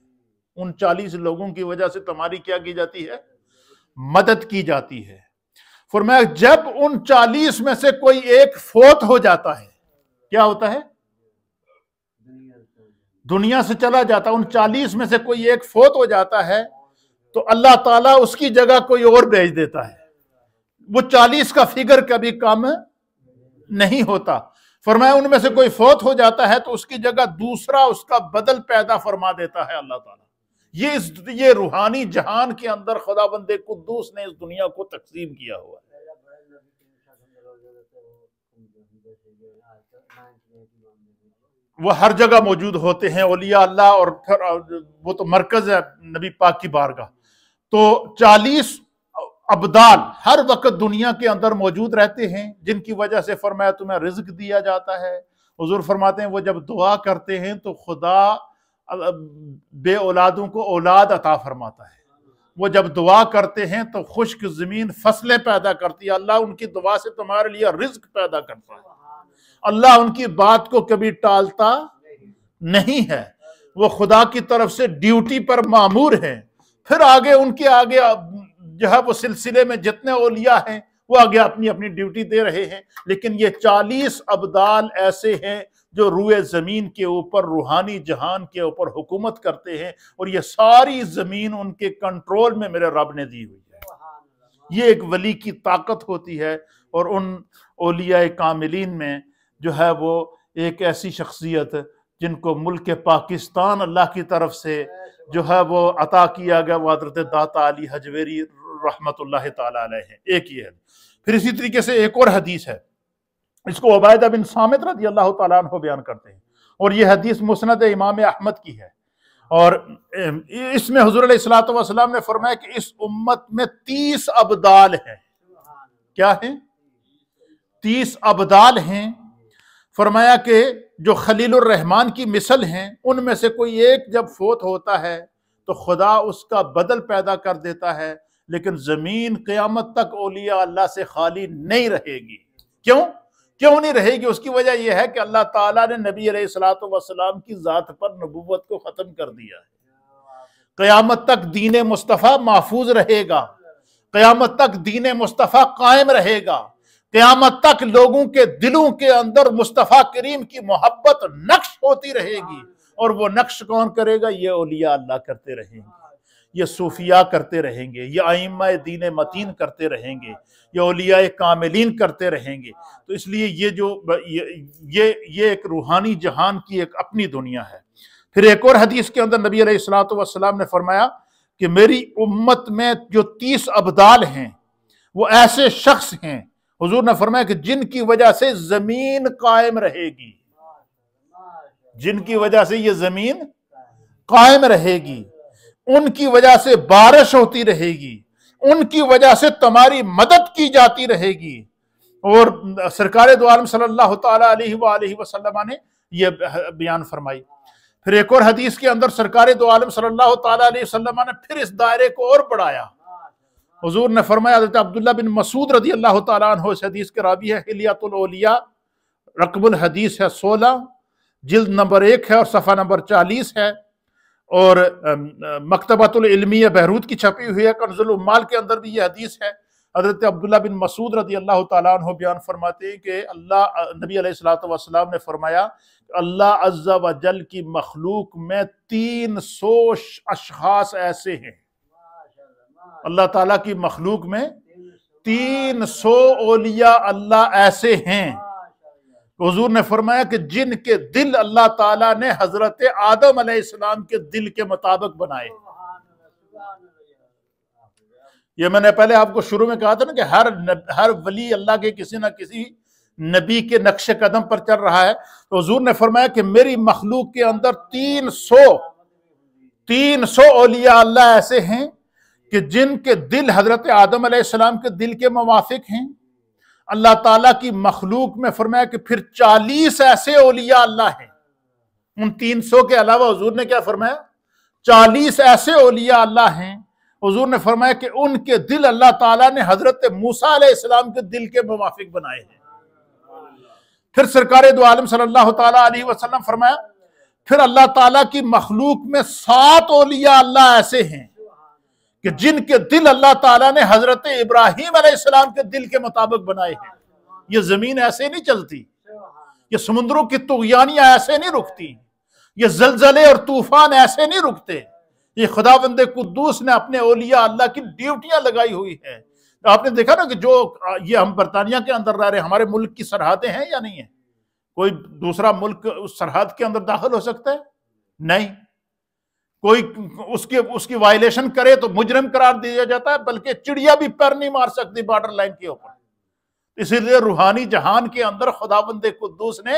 ان چالیس لوگوں کی وجہ سے تمہاری کیا کی جاتی ہے؟ مدد کی جاتی ہے۔ فرمایا جب ان چالیس میں سے کوئی ایک فوت ہو جاتا ہے، کیا ہوتا ہے؟ دنیا سے چلا جاتا ان چالیس میں سے کوئی ایک فوت ہو جاتا ہے تو اللہ تعالیٰ اس کی جگہ کوئی اور بھیج دیتا ہے۔ وہ چالیس کا فگر کبھی کم نہیں ہوتا۔ فرمایا ان میں سے کوئی فوت ہو جاتا ہے تو اس کی جگہ دوسرا اس کا بدل پیدا فرما دیتا ہے اللہ تعالیٰ۔ یہ اس یہ روحانی جہان کے اندر خدا بند قدوس نے اس دنیا کو تقسیم کیا ہوا ہے۔ وہ ہر جگہ موجود ہوتے ہیں، اولیاء اللہ اور پھر وہ تو مرکز ہے نبی پاک کی بارگاہ۔ تو چالیس ابدال ہر وقت دنیا کے اندر موجود رہتے ہیں، جن کی وجہ سے فرمایا تمہیں رزق دیا جاتا ہے۔ حضور فرماتے ہیں، وہ جب دعا کرتے ہیں تو خدا بے اولادوں کو اولاد عطا فرماتا ہے۔ وہ جب دعا کرتے ہیں تو خشک زمین فصلیں پیدا کرتی ہے۔ اللہ ان کی دعا سے تمہارے لیے رزق پیدا کرتا ہے۔ اللہ ان کی بات کو کبھی ٹالتا نہیں ہے۔ وہ خدا کی طرف سے ڈیوٹی پر معمور ہیں۔ پھر آگے ان کے آگے جو ہے وہ سلسلے میں جتنے اولیاء ہیں، وہ آگے اپنی اپنی ڈیوٹی دے رہے ہیں۔ لیکن یہ چالیس ابدال ایسے ہیں جو روئے زمین کے اوپر، روحانی جہان کے اوپر حکومت کرتے ہیں اور یہ ساری زمین ان کے کنٹرول میں میرے رب نے دی ہوئی ہے۔ یہ ایک ولی کی طاقت ہوتی ہے اور ان اولیاء کاملین میں جو ہے وہ ایک ایسی شخصیت جن کو ملک پاکستان اللہ کی طرف سے جو ہے وہ عطا کیا گیا، وہ حضرت داتا علی حجویری رحمت اللہ تعالیٰ علیہ ہیں۔ ایک یہ ہے۔ پھر اسی طریقے سے ایک اور حدیث ہے۔ اس کو عبیدہ بن سامت رضی اللہ تعالیٰ عنہ بیان کرتے ہیں۔ اور یہ حدیث مسند امام احمد کی ہے۔ اور اس میں حضور علیہ السلاۃ والسلام نے فرمایا کہ اس امت میں تیس ابدال ہیں۔ کیا ہیں؟ تیس ابدال ہیں۔ فرمایا کہ جو خلیل الرحمان کی مثل ہیں، ان میں سے کوئی ایک جب فوت ہوتا ہے تو خدا اس کا بدل پیدا کر دیتا ہے۔ لیکن زمین قیامت تک اولیاء اللہ سے خالی نہیں رہے گی۔ کیوں؟ کیوں نہیں رہے گی؟ اس کی وجہ یہ ہے کہ اللہ تعالیٰ نے نبی علیہ السلاۃ والسلام کی ذات پر نبوت کو ختم کر دیا ہے۔ قیامت تک دین مصطفیٰ محفوظ رہے گا۔ قیامت تک دین مصطفیٰ قائم رہے گا۔ قیامت تک لوگوں کے دلوں کے اندر مصطفیٰ کریم کی محبت نقش ہوتی رہے گی۔ اور وہ نقش کون کرے گا؟ یہ اولیاء اللہ کرتے رہیں گے۔ یہ صوفیاء کرتے رہیں گے، یہ آئمہ دین متین کرتے رہیں گے، یہ اولیاء کاملین کرتے رہیں گے۔ تو اس لیے یہ جو یہ یہ ایک روحانی جہان کی ایک اپنی دنیا ہے۔ پھر ایک اور حدیث کے اندر نبی علیہ السلاۃ والسلام نے فرمایا کہ میری امت میں جو تیس ابدال ہیں، وہ ایسے شخص ہیں، حضور نے فرمایا کہ جن کی وجہ سے زمین قائم رہے گی۔ جن کی وجہ سے یہ زمین قائم رہے گی۔ ان کی وجہ سے بارش ہوتی رہے گی، ان کی وجہ سے تمہاری مدد کی جاتی رہے گی۔ اور سرکار دو عالم صلی اللہ تعالی علیہ وآلہ وسلم نے یہ بیان فرمائی۔ پھر ایک اور حدیث کے اندر سرکار دو عالم صلی اللہ تعالی علیہ وسلم نے پھر اس دائرے کو اور بڑھایا۔ حضور نے فرمایا، حضرت عبداللہ بن مسعود رضی اللہ تعالیٰ عنہ، اس حدیث کے رابی ہے حلیات الاولیاء، رقب الحدیث ہے سولہ، جلد نمبر ایک ہے اور صفحہ نمبر چالیس ہے۔ اور مکتبۃ العلمیہ بہروت کی چھپی ہوئی ہے کنز العمال کے اندر بھی یہ حدیث ہے۔ حضرت عبداللہ بن مسعود رضی اللہ تعالیٰ عنہ بیان فرماتے ہیں کہ اللہ، نبی علیہ السلام والسلام نے فرمایا اللہ عز و جل کی مخلوق میں تین سو اشخاص ایسے ہیں۔ اللہ تعالیٰ کی مخلوق میں تین سو اولیاء اللہ ایسے ہیں۔ حضور نے فرمایا کہ جن کے دل اللہ تعالیٰ نے حضرت آدم علیہ السلام کے دل کے مطابق بنائے۔ یہ میں نے پہلے آپ کو شروع میں کہا تھا نا کہ ہر ہر ولی اللہ کے کسی نہ کسی نبی کے نقش قدم پر چل رہا ہے۔ تو حضور نے فرمایا کہ میری مخلوق کے اندر تین سو تین سو اولیاء اللہ ایسے ہیں کہ جن کے دل حضرت آدم علیہ السلام کے دل کے موافق ہیں۔ اللہ تعالیٰ کی مخلوق میں فرمایا کہ پھر چالیس ایسے اولیاء اللہ ہیں۔ ان تین سو کے علاوہ حضور نے کیا فرمایا؟ چالیس ایسے اولیاء اللہ ہیں۔ حضور نے فرمایا کہ ان کے دل اللہ تعالیٰ نے حضرت موسیٰ علیہ السلام کے دل کے موافق بنائے ہیں۔ پھر سرکار دو عالم صلی اللہ تعالیٰ علیہ وسلم فرمایا، پھر اللہ تعالیٰ کی مخلوق میں سات اولیاء اللہ ایسے ہیں۔ کہ جن کے دل اللہ تعالیٰ نے حضرت ابراہیم علیہ السلام کے دل کے مطابق بنائے ہیں۔ یہ زمین ایسے نہیں چلتی، یہ سمندروں کی تغیانیاں ایسے نہیں رکتی، یہ زلزلے اور طوفان ایسے نہیں رکتے۔ یہ خدا بند قدوس نے اپنے اولیاء اللہ کی ڈیوٹیاں لگائی ہوئی ہیں۔ آپ نے دیکھا نا کہ جو یہ ہم برطانیہ کے اندر رہ رہے ہمارے ملک کی سرحدیں ہیں یا نہیں ہیں؟ کوئی دوسرا ملک اس سرحد کے اندر داخل ہو سکتا ہے؟ نہیں۔ کوئی اس کی اس کی وائلیشن کرے تو مجرم قرار دیا جاتا ہے، بلکہ چڑیا بھی پر نہیں مار سکتی بارڈر لائن کے اوپر۔ اسی لیے روحانی جہان کے اندر خدا بند قدوس نے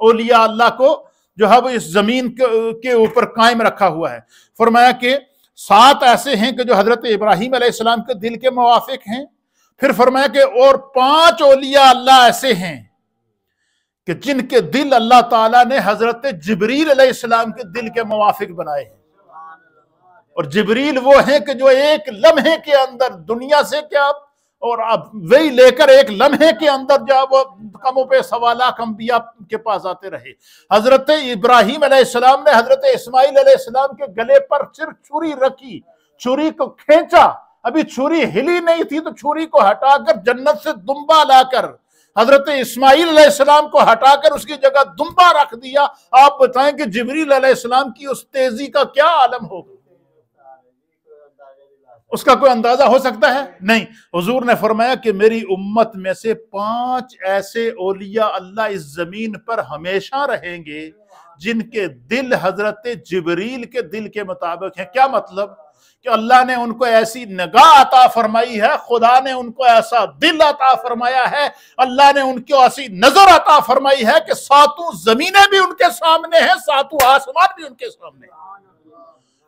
اولیاء اللہ کو جو ہے وہ اس زمین کے اوپر قائم رکھا ہوا ہے۔ فرمایا کہ سات ایسے ہیں کہ جو حضرت ابراہیم علیہ السلام کے دل کے موافق ہیں۔ پھر فرمایا کہ اور پانچ اولیاء اللہ ایسے ہیں کہ جن کے دل اللہ تعالیٰ نے حضرت جبریل علیہ السلام کے دل کے موافق بنائے ہیں۔ اور جبریل وہ ہیں کہ جو ایک لمحے کے اندر دنیا سے کیا اور اب وہی لے کر ایک لمحے کے اندر جب وہ کموں پہ سوالات انبیاء کے پاس آتے رہے۔ حضرت ابراہیم علیہ السلام نے حضرت اسماعیل علیہ السلام کے گلے پر صرف چھری رکھی، چھری کو کھینچا۔ ابھی چھری ہلی نہیں تھی تو چھری کو ہٹا کر جنت سے دمبا لا کر، حضرت اسماعیل علیہ السلام کو ہٹا کر اس کی جگہ دمبا رکھ دیا۔ آپ بتائیں کہ جبریل علیہ السلام کی اس تیزی کا کیا عالم ہوگا اس کا کوئی اندازہ ہو سکتا ہے؟ نہیں۔ حضور نے فرمایا کہ میری امت میں سے پانچ ایسے اولیاء اللہ اس زمین پر ہمیشہ رہیں گے جن کے دل حضرت جبریل کے دل کے مطابق ہیں۔ کیا مطلب؟ کہ اللہ نے ان کو ایسی نگاہ عطا فرمائی ہے، خدا نے ان کو ایسا دل عطا فرمایا ہے، اللہ نے ان کو ایسی نظر عطا فرمائی ہے کہ ساتوں زمینیں بھی ان کے سامنے ہیں، ساتوں آسمان بھی ان کے سامنے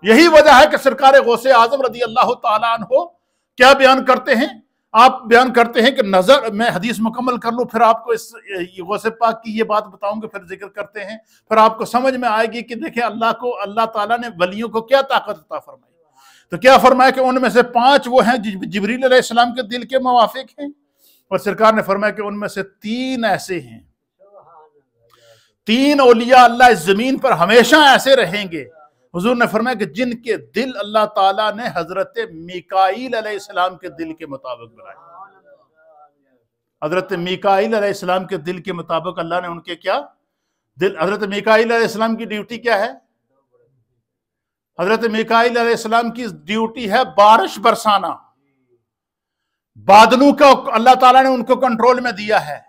یہی وجہ ہے کہ سرکار غوث اعظم رضی اللہ تعالیٰ عنہ کیا بیان کرتے ہیں؟ آپ بیان کرتے ہیں کہ نظر، میں حدیث مکمل کر لوں، پھر آپ کو اس غوث پاک کی یہ بات بتاؤں گے پھر ذکر کرتے ہیں۔ پھر آپ کو سمجھ میں آئے گی کہ دیکھیں اللہ کو، اللہ تعالیٰ نے ولیوں کو کیا طاقت عطا فرمائی۔ تو کیا فرمایا کہ ان میں سے پانچ وہ ہیں جبریل علیہ السلام کے دل کے موافق ہیں؟ اور سرکار نے فرمایا کہ ان میں سے تین ایسے ہیں۔ تین اولیاء اللہ اس زمین پر ہمیشہ ایسے رہیں گے۔ حضور نے فرمایا کہ جن کے دل اللہ تعالیٰ نے حضرت میکائیل علیہ السلام کے دل کے مطابق بنائے۔ حضرت میکائیل علیہ السلام کے دل کے مطابق اللہ نے ان کے کیا؟ دل، حضرت میکائیل علیہ السلام کی ڈیوٹی کیا ہے؟ حضرت میکائیل علیہ السلام کی ڈیوٹی ہے بارش برسانا۔ بادلوں کا اللہ تعالیٰ نے ان کو کنٹرول میں دیا ہے۔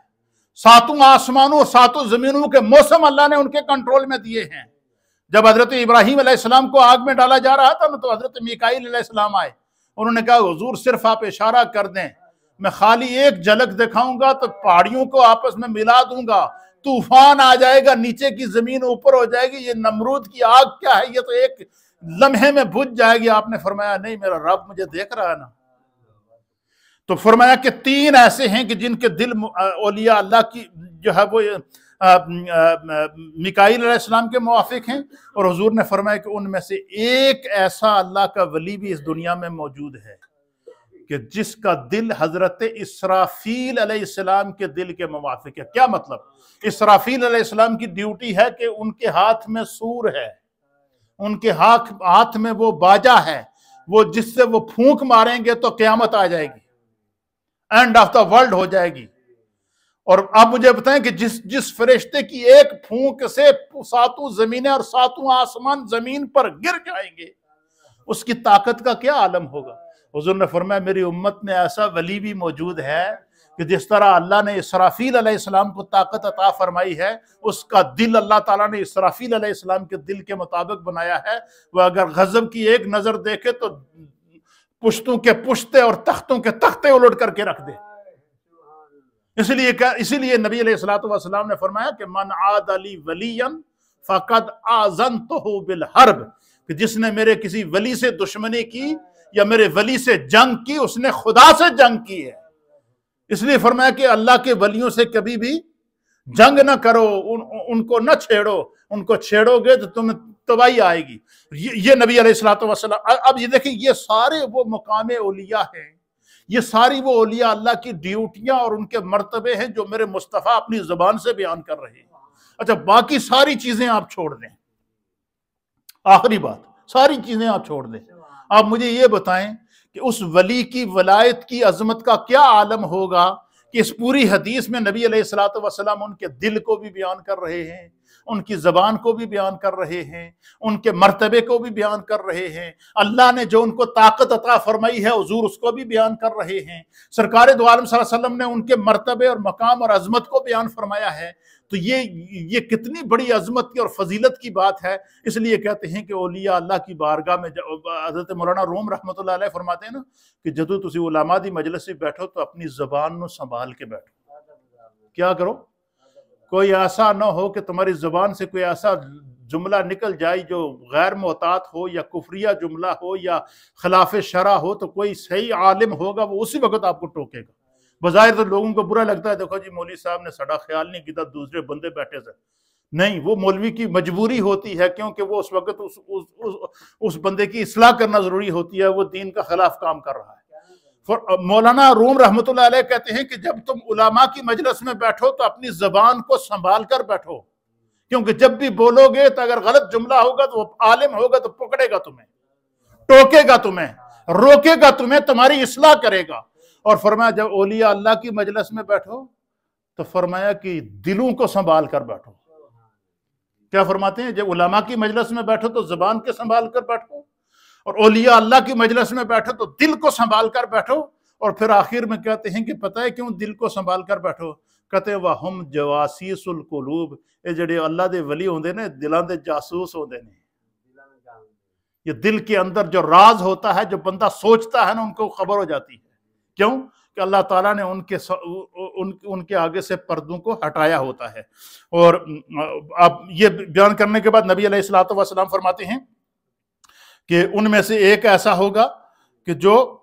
ساتوں آسمانوں اور ساتوں زمینوں کے موسم اللہ نے ان کے کنٹرول میں دیے ہیں۔ جب حضرت ابراہیم علیہ السلام کو آگ میں ڈالا جا رہا تھا نا تو حضرت میکائیل علیہ السلام آئے۔ انہوں نے کہا، حضور صرف آپ اشارہ کر دیں، میں خالی ایک جھلک دکھاؤں گا تو پہاڑیوں کو آپس میں ملا دوں گا۔ طوفان آ جائے گا، نیچے کی زمین اوپر ہو جائے گی۔ یہ نمرود کی آگ کیا ہے؟ یہ تو ایک لمحے میں بجھ جائے گی۔ آپ نے فرمایا، نہیں، میرا رب مجھے دیکھ رہا ہے نا۔ تو فرمایا کہ تین ایسے ہیں کہ جن کے دل اولیاء اللہ کی جو ہے وہ مکائل علیہ السلام کے موافق ہیں اور حضور نے فرمایا کہ ان میں سے ایک ایسا اللہ کا ولی بھی اس دنیا میں موجود ہے کہ جس کا دل حضرت اسرافیل علیہ السلام کے دل کے موافق ہے۔ کیا مطلب؟ اسرافیل علیہ السلام کی ڈیوٹی ہے کہ ان کے ہاتھ میں سور ہے، ان کے ہاتھ میں وہ باجا ہے، وہ جس سے وہ پھونک ماریں گے تو قیامت آ جائے گی اینڈ آف دا ورلڈ ہو جائے گی۔ اور آپ مجھے بتائیں کہ جس جس فرشتے کی ایک پھونک سے ساتوں زمینیں اور ساتوں آسمان زمین پر گر جائیں گے، اس کی طاقت کا کیا عالم ہوگا؟ حضور نے فرمایا، میری امت میں ایسا ولی بھی موجود ہے کہ جس طرح اللہ نے اسرافیل علیہ السلام کو طاقت عطا فرمائی ہے، اس کا دل اللہ تعالیٰ نے اسرافیل علیہ السلام کے دل کے مطابق بنایا ہے۔ وہ اگر غضب کی ایک نظر دیکھے تو پشتوں کے پشتے اور تختوں کے تختے الٹ کر کے رکھ دے۔ اس لیے اسی لیے نبی علیہ السلاۃ والسلام نے فرمایا کہ من عاد علی ولی فقد آزنتو بالحرب کہ جس نے میرے کسی ولی سے دشمنی کی یا میرے ولی سے جنگ کی اس نے خدا سے جنگ کی ہے۔ اس لیے فرمایا کہ اللہ کے ولیوں سے کبھی بھی جنگ نہ کرو ان, ان کو نہ چھیڑو۔ ان کو چھیڑو گے تو تمہیں تباہی آئے گی۔ یہ نبی علیہ السلاۃ وسلم اب یہ دیکھیں یہ سارے وہ مقام اولیاء ہیں۔ یہ ساری وہ اولیاء اللہ کی ڈیوٹیاں اور ان کے مرتبے ہیں جو میرے مصطفیٰ اپنی زبان سے بیان کر رہے ہیں۔ اچھا باقی ساری چیزیں آپ چھوڑ دیں۔ آخری بات، ساری چیزیں آپ چھوڑ دیں۔ آپ مجھے یہ بتائیں کہ اس ولی کی ولایت کی عظمت کا کیا عالم ہوگا کہ اس پوری حدیث میں نبی علیہ السلاۃ وسلم ان کے دل کو بھی بیان کر رہے ہیں۔ ان کی زبان کو بھی بیان کر رہے ہیں، ان کے مرتبے کو بھی بیان کر رہے ہیں۔ اللہ نے جو ان کو طاقت عطا فرمائی ہے، حضور اس کو بھی بیان کر رہے ہیں۔ سرکار دو عالم صلی اللہ علیہ وسلم نے ان کے مرتبے اور مقام اور عظمت کو بیان فرمایا ہے۔ تو یہ یہ کتنی بڑی عظمت کی اور فضیلت کی بات ہے۔ اس لیے کہتے ہیں کہ اولیاء اللہ کی بارگاہ میں حضرت مولانا روم رحمۃ اللہ علیہ فرماتے ہیں نا کہ جدو تسی علماء دی مجلس سے بیٹھو تو اپنی زبان نو سنبھال کے بیٹھو۔ کیا کرو؟ کوئی ایسا نہ ہو کہ تمہاری زبان سے کوئی ایسا جملہ نکل جائے جو غیر محتاط ہو یا کفریہ جملہ ہو یا خلاف شرع ہو تو کوئی صحیح عالم ہوگا وہ اسی وقت آپ کو ٹوکے گا۔ بظاہر تو لوگوں کو برا لگتا ہے دیکھو جی مولوی صاحب نے سڑا خیال نہیں کیا دوسرے بندے بیٹھے سے نہیں وہ مولوی کی مجبوری ہوتی ہے کیونکہ وہ اس وقت اس, اس, اس, اس بندے کی اصلاح کرنا ضروری ہوتی ہے وہ دین کا خلاف کام کر رہا ہے۔ مولانا روم رحمۃ اللہ علیہ کہتے ہیں کہ جب تم علماء کی مجلس میں بیٹھو تو اپنی زبان کو سنبھال کر بیٹھو۔ کیونکہ جب بھی بولو گے تو اگر غلط جملہ ہوگا تو وہ عالم ہوگا تو پکڑے گا تمہیں، ٹوکے گا تمہیں، روکے گا تمہیں، تمہاری اصلاح کرے گا۔ اور فرمایا، جب اولیاء اللہ کی مجلس میں بیٹھو تو فرمایا کہ دلوں کو سنبھال کر بیٹھو۔ کیا فرماتے ہیں؟ جب علماء کی مجلس میں بیٹھو تو زبان کے سنبھال کر بیٹھو۔ اور اولیاء اللہ کی مجلس میں بیٹھو تو دل کو سنبھال کر بیٹھو اور پھر آخر میں کہتے ہیں کہ پتہ ہے کیوں دل کو سنبھال کر بیٹھو؟ کہتے ہیں، وَهُمْ جَوَاسِيسُ الْقُلُوبِ۔ یہ جڑے اللہ دے ولی ہوندے نے، دلان دے جاسوس ہوندے نے۔ یہ دل کے اندر جو راز ہوتا ہے، جو بندہ سوچتا ہے نا، ان کو خبر ہو جاتی ہے۔ کیوں؟ کہ اللہ تعالیٰ نے ان کے ان کے آگے سے پردوں کو ہٹایا ہوتا ہے۔ اور اب یہ بیان کرنے کے بعد نبی علیہ السلام فرماتے ہیں کہ ان میں سے ایک ایسا ہوگا کہ جو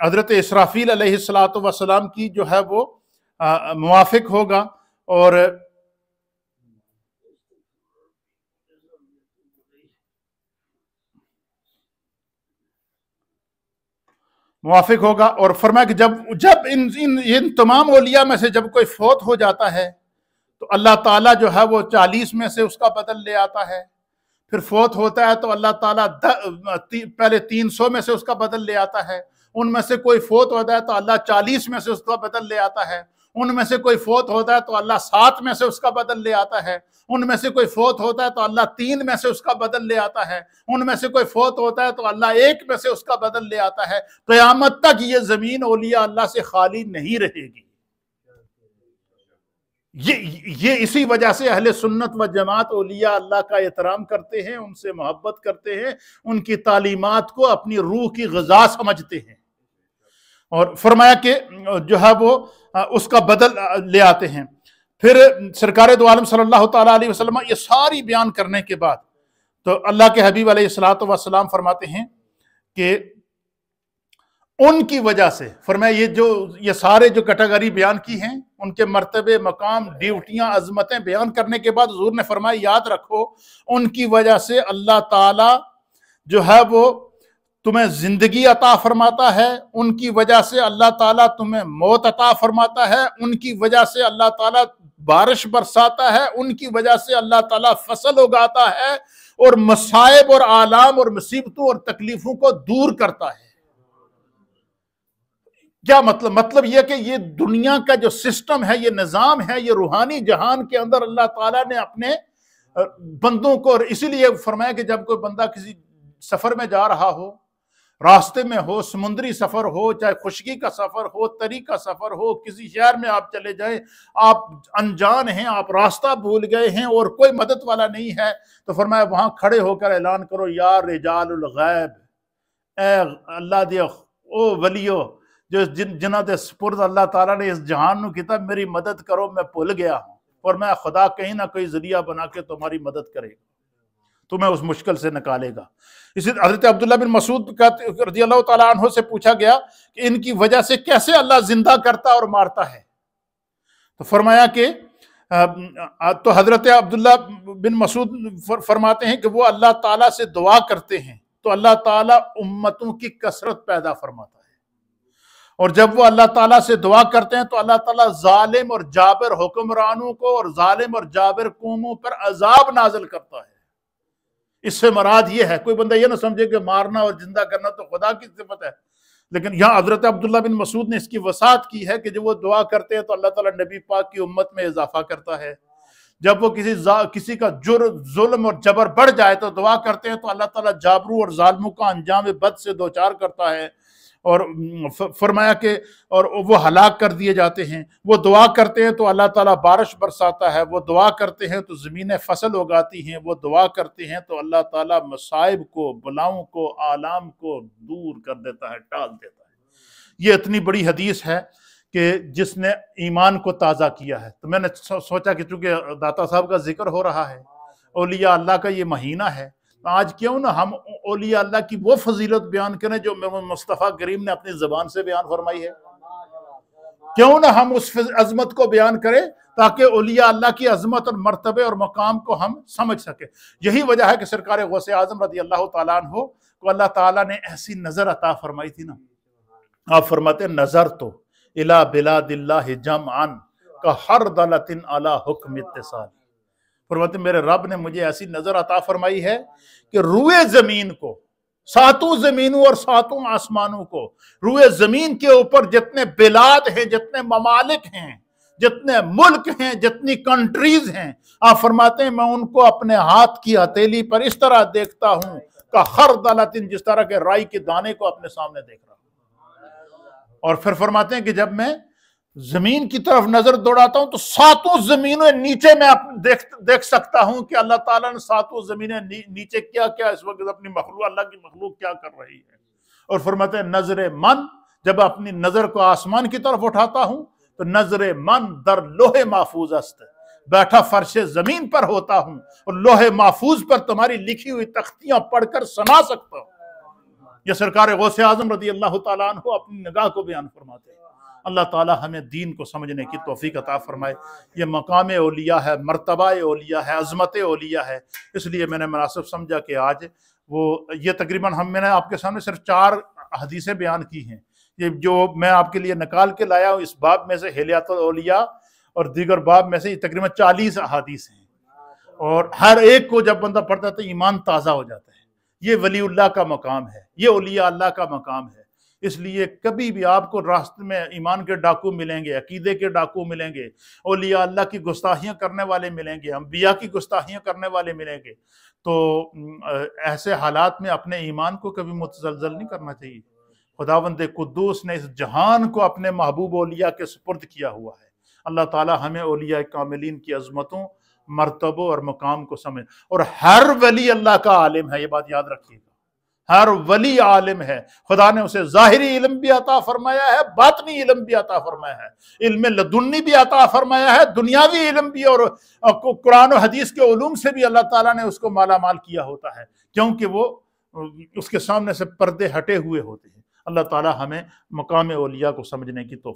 حضرت اسرافیل علیہ السلام کی جو ہے وہ موافق ہوگا اور موافق ہوگا اور فرمایا کہ جب جب ان ان تمام اولیاء میں سے جب کوئی فوت ہو جاتا ہے تو اللہ تعالیٰ جو ہے وہ چالیس میں سے اس کا بدل لے آتا ہے۔ پھر فوت ہوتا ہے تو اللہ تعالیٰ پہلے تین سو میں سے اس کا بدل لے آتا ہے۔ ان میں سے کوئی فوت ہوتا ہے تو اللہ چالیس میں سے اس کا بدل لے آتا ہے۔ ان میں سے کوئی فوت ہوتا ہے تو اللہ سات میں سے اس کا بدل لے آتا ہے۔ ان میں سے کوئی فوت ہوتا ہے تو اللہ تین میں سے اس کا بدل لے آتا ہے۔ ان میں سے کوئی فوت ہوتا ہے تو اللہ ایک میں سے اس کا بدل لے آتا ہے۔ قیامت تک یہ زمین اولیاء اللہ سے خالی نہیں رہے گی۔ یہ اسی وجہ سے اہل سنت و جماعت اولیاء اللہ کا احترام کرتے ہیں، ان سے محبت کرتے ہیں، ان کی تعلیمات کو اپنی روح کی غذا سمجھتے ہیں۔ اور فرمایا کہ جو ہے وہ، اس کا بدل لے آتے ہیں۔ پھر سرکار دو عالم صلی اللہ تعالیٰ علیہ وسلم یہ ساری بیان کرنے کے بعد تو اللہ کے حبیب علیہ السلام فرماتے ہیں کہ ان کی وجہ سے۔ فرمایا، یہ جو یہ سارے جو کٹاگری بیان کی ہیں، ان کے مرتبے، مقام، ڈیوٹیاں، عظمتیں بیان کرنے کے بعد حضور نے فرمایا، یاد رکھو، ان کی وجہ سے اللہ تعالی جو ہے وہ تمہیں زندگی عطا فرماتا ہے، ان کی وجہ سے اللہ تعالیٰ تمہیں موت عطا فرماتا ہے، ان کی وجہ سے اللہ تعالیٰ بارش برساتا ہے، ان کی وجہ سے اللہ تعالیٰ فصل اگاتا ہے اور مسائب اور آلام اور مصیبتوں اور تکلیفوں کو دور کرتا ہے۔ کیا مطلب مطلب یہ کہ یہ دنیا کا جو سسٹم ہے، یہ نظام ہے، یہ روحانی جہان کے اندر اللہ تعالیٰ نے اپنے بندوں کو، اور اسی لیے فرمایا کہ جب کوئی بندہ کسی سفر میں جا رہا ہو، راستے میں ہو، سمندری سفر ہو، چاہے خشکی کا سفر ہو، تری کا سفر ہو، کسی شہر میں آپ چلے جائیں، آپ انجان ہیں، آپ راستہ بھول گئے ہیں، اور کوئی مدد والا نہیں ہے، تو فرمایا وہاں کھڑے ہو کر اعلان کرو، یا رجال الغیب، اے اللہ دے او ولیو جو جن جنہ دے سپرد اللہ تعالیٰ نے اس جہان نو کیتا، میری مدد کرو، میں پل گیا ہوں۔ اور میں خدا کہیں نہ کوئی ذریعہ بنا کے تمہاری مدد کرے گا۔ تمہیں اس مشکل سے نکالے گا۔ اسی حضرت عبداللہ بن مسعود کا رضی اللہ تعالیٰ عنہ سے پوچھا گیا کہ ان کی وجہ سے کیسے اللہ زندہ کرتا اور مارتا ہے؟ تو فرمایا کہ تو حضرت عبداللہ بن مسعود فرماتے ہیں کہ وہ اللہ تعالیٰ سے دعا کرتے ہیں۔ تو اللہ تعالیٰ امتوں کی کثرت پیدا فرماتا ہے۔ اور جب وہ اللہ تعالیٰ سے دعا کرتے ہیں تو اللہ تعالیٰ ظالم اور جابر حکمرانوں کو اور ظالم اور جابر قوموں پر عذاب نازل کرتا ہے۔ اس سے مراد یہ ہے، کوئی بندہ یہ نہ سمجھے کہ مارنا اور زندہ کرنا تو خدا کی صفت ہے۔ لیکن یہاں حضرت عبداللہ بن مسعود نے اس کی وسعت کی ہے کہ جب وہ دعا کرتے ہیں تو اللہ تعالیٰ نبی پاک کی امت میں اضافہ کرتا ہے۔ جب وہ کسی کسی کا جر ظلم اور جبر بڑھ جائے تو دعا کرتے ہیں تو اللہ تعالیٰ جابرو اور ظالموں کا انجام بد سے دوچار کرتا ہے۔ اور فرمایا کہ اور وہ ہلاک کر دیے جاتے ہیں۔ وہ دعا کرتے ہیں تو اللہ تعالیٰ بارش برساتا ہے۔ وہ دعا کرتے ہیں تو زمینیں فصل اگاتی ہیں۔ وہ دعا کرتے ہیں تو اللہ تعالیٰ مصائب کو، بلاؤں کو، آلام کو دور کر دیتا ہے، ٹال دیتا ہے۔ یہ اتنی بڑی حدیث ہے کہ جس نے ایمان کو تازہ کیا ہے۔ تو میں نے سوچا کہ چونکہ داتا صاحب کا ذکر ہو رہا ہے، اولیاء اللہ کا یہ مہینہ ہے آج کیوں نہ ہم اولیاء اللہ کی وہ فضیلت بیان کریں جو مصطفیٰ کریم نے اپنی زبان سے بیان فرمائی ہے۔ کیوں نہ ہم اس عظمت کو بیان کریں تاکہ اولیاء اللہ کی عظمت اور مرتبے اور مقام کو ہم سمجھ سکیں۔ یہی وجہ ہے کہ سرکار غوث اعظم رضی اللہ تعالیٰ عنہ کو اللہ تعالیٰ نے ایسی نظر عطا فرمائی تھی نا۔ آپ فرماتے نظر تو الہ بلاد اللہ جمعن کا ہر دلتن علی حکم اتصال۔ فرماتے میرے رب نے مجھے ایسی نظر عطا فرمائی ہے کہ روئے زمین کو، ساتوں زمینوں اور ساتوں آسمانوں کو، روئے زمین کے اوپر جتنے بلاد ہیں، جتنے ممالک ہیں، جتنے ملک ہیں، جتنی کنٹریز ہیں، آپ فرماتے ہیں، میں ان کو اپنے ہاتھ کی ہتیلی پر اس طرح دیکھتا ہوں کہ ہر دلتن جس طرح کے رائی کے دانے کو اپنے سامنے دیکھ رہا ہوں۔ اور پھر فرماتے ہیں کہ جب میں زمین کی طرف نظر دوڑاتا ہوں تو ساتوں زمینوں نیچے میں دیکھ دیکھ سکتا ہوں کہ اللہ تعالیٰ نے ساتوں زمینیں نیچے کیا کیا اس وقت اپنی مخلوق، اللہ کی مخلوق کیا کر رہی ہے؟ اور فرماتے ہیں نظر من، جب اپنی نظر کو آسمان کی طرف اٹھاتا ہوں تو نظر من در لوہے محفوظ است۔ بیٹھا فرش زمین پر ہوتا ہوں اور لوہے محفوظ پر تمہاری لکھی ہوئی تختیاں پڑھ کر سنا سکتا ہوں۔ یہ سرکار غوث اعظم رضی اللہ تعالیٰ عنہ اپنی نگاہ کو بیان فرماتے ہیں۔ اللہ تعالیٰ ہمیں دین کو سمجھنے کی توفیق عطا فرمائے۔ یہ مقام اولیاء ہے، مرتبہ اولیاء ہے، عظمت اولیاء ہے۔ اس لیے میں نے مناسب سمجھا کہ آج وہ یہ تقریباً ہم میں نے آپ کے سامنے صرف چار حدیثیں بیان کی ہیں۔ یہ جو میں آپ کے لیے نکال کے لایا ہوں، اس باب میں سے ہلیات الاولیاء اور دیگر باب میں سے یہ تقریباً چالیس احادیث ہیں۔ اور ہر ایک کو جب بندہ پڑھتا ہے تو ایمان تازہ ہو جاتا ہے۔ یہ ولی اللہ کا مقام ہے، یہ اولیاء اللہ کا مقام ہے۔ اس لیے کبھی بھی آپ کو راستے میں ایمان کے ڈاکو ملیں گے، عقیدے کے ڈاکو ملیں گے، اولیاء اللہ کی گستاخیاں کرنے والے ملیں گے، انبیاء کی گستاخیاں کرنے والے ملیں گے۔ تو ایسے حالات میں اپنے ایمان کو کبھی متزلزل نہیں کرنا چاہیے۔ خداوند قدوس نے اس جہان کو اپنے محبوب اولیاء کے سپرد کیا ہوا ہے۔ اللہ تعالی ہمیں اولیاء کاملین کی عظمتوں، مرتبوں اور مقام کو سمجھ، اور ہر ولی اللہ کا عالم ہے، یہ بات یاد رکھیے گا۔ ہر ولی عالم ہے۔ خدا نے اسے ظاہری علم بھی عطا فرمایا ہے، باطنی علم بھی عطا فرمایا ہے۔ علم لدنی بھی عطا فرمایا ہے، دنیاوی علم بھی، اور قرآن و حدیث کے علوم سے بھی اللہ تعالیٰ نے اس کو مالا مال کیا ہوتا ہے۔ کیونکہ وہ اس کے سامنے سے پردے ہٹے ہوئے ہوتے ہیں۔ اللہ تعالیٰ ہمیں مقام اولیاء کو سمجھنے کی توفیق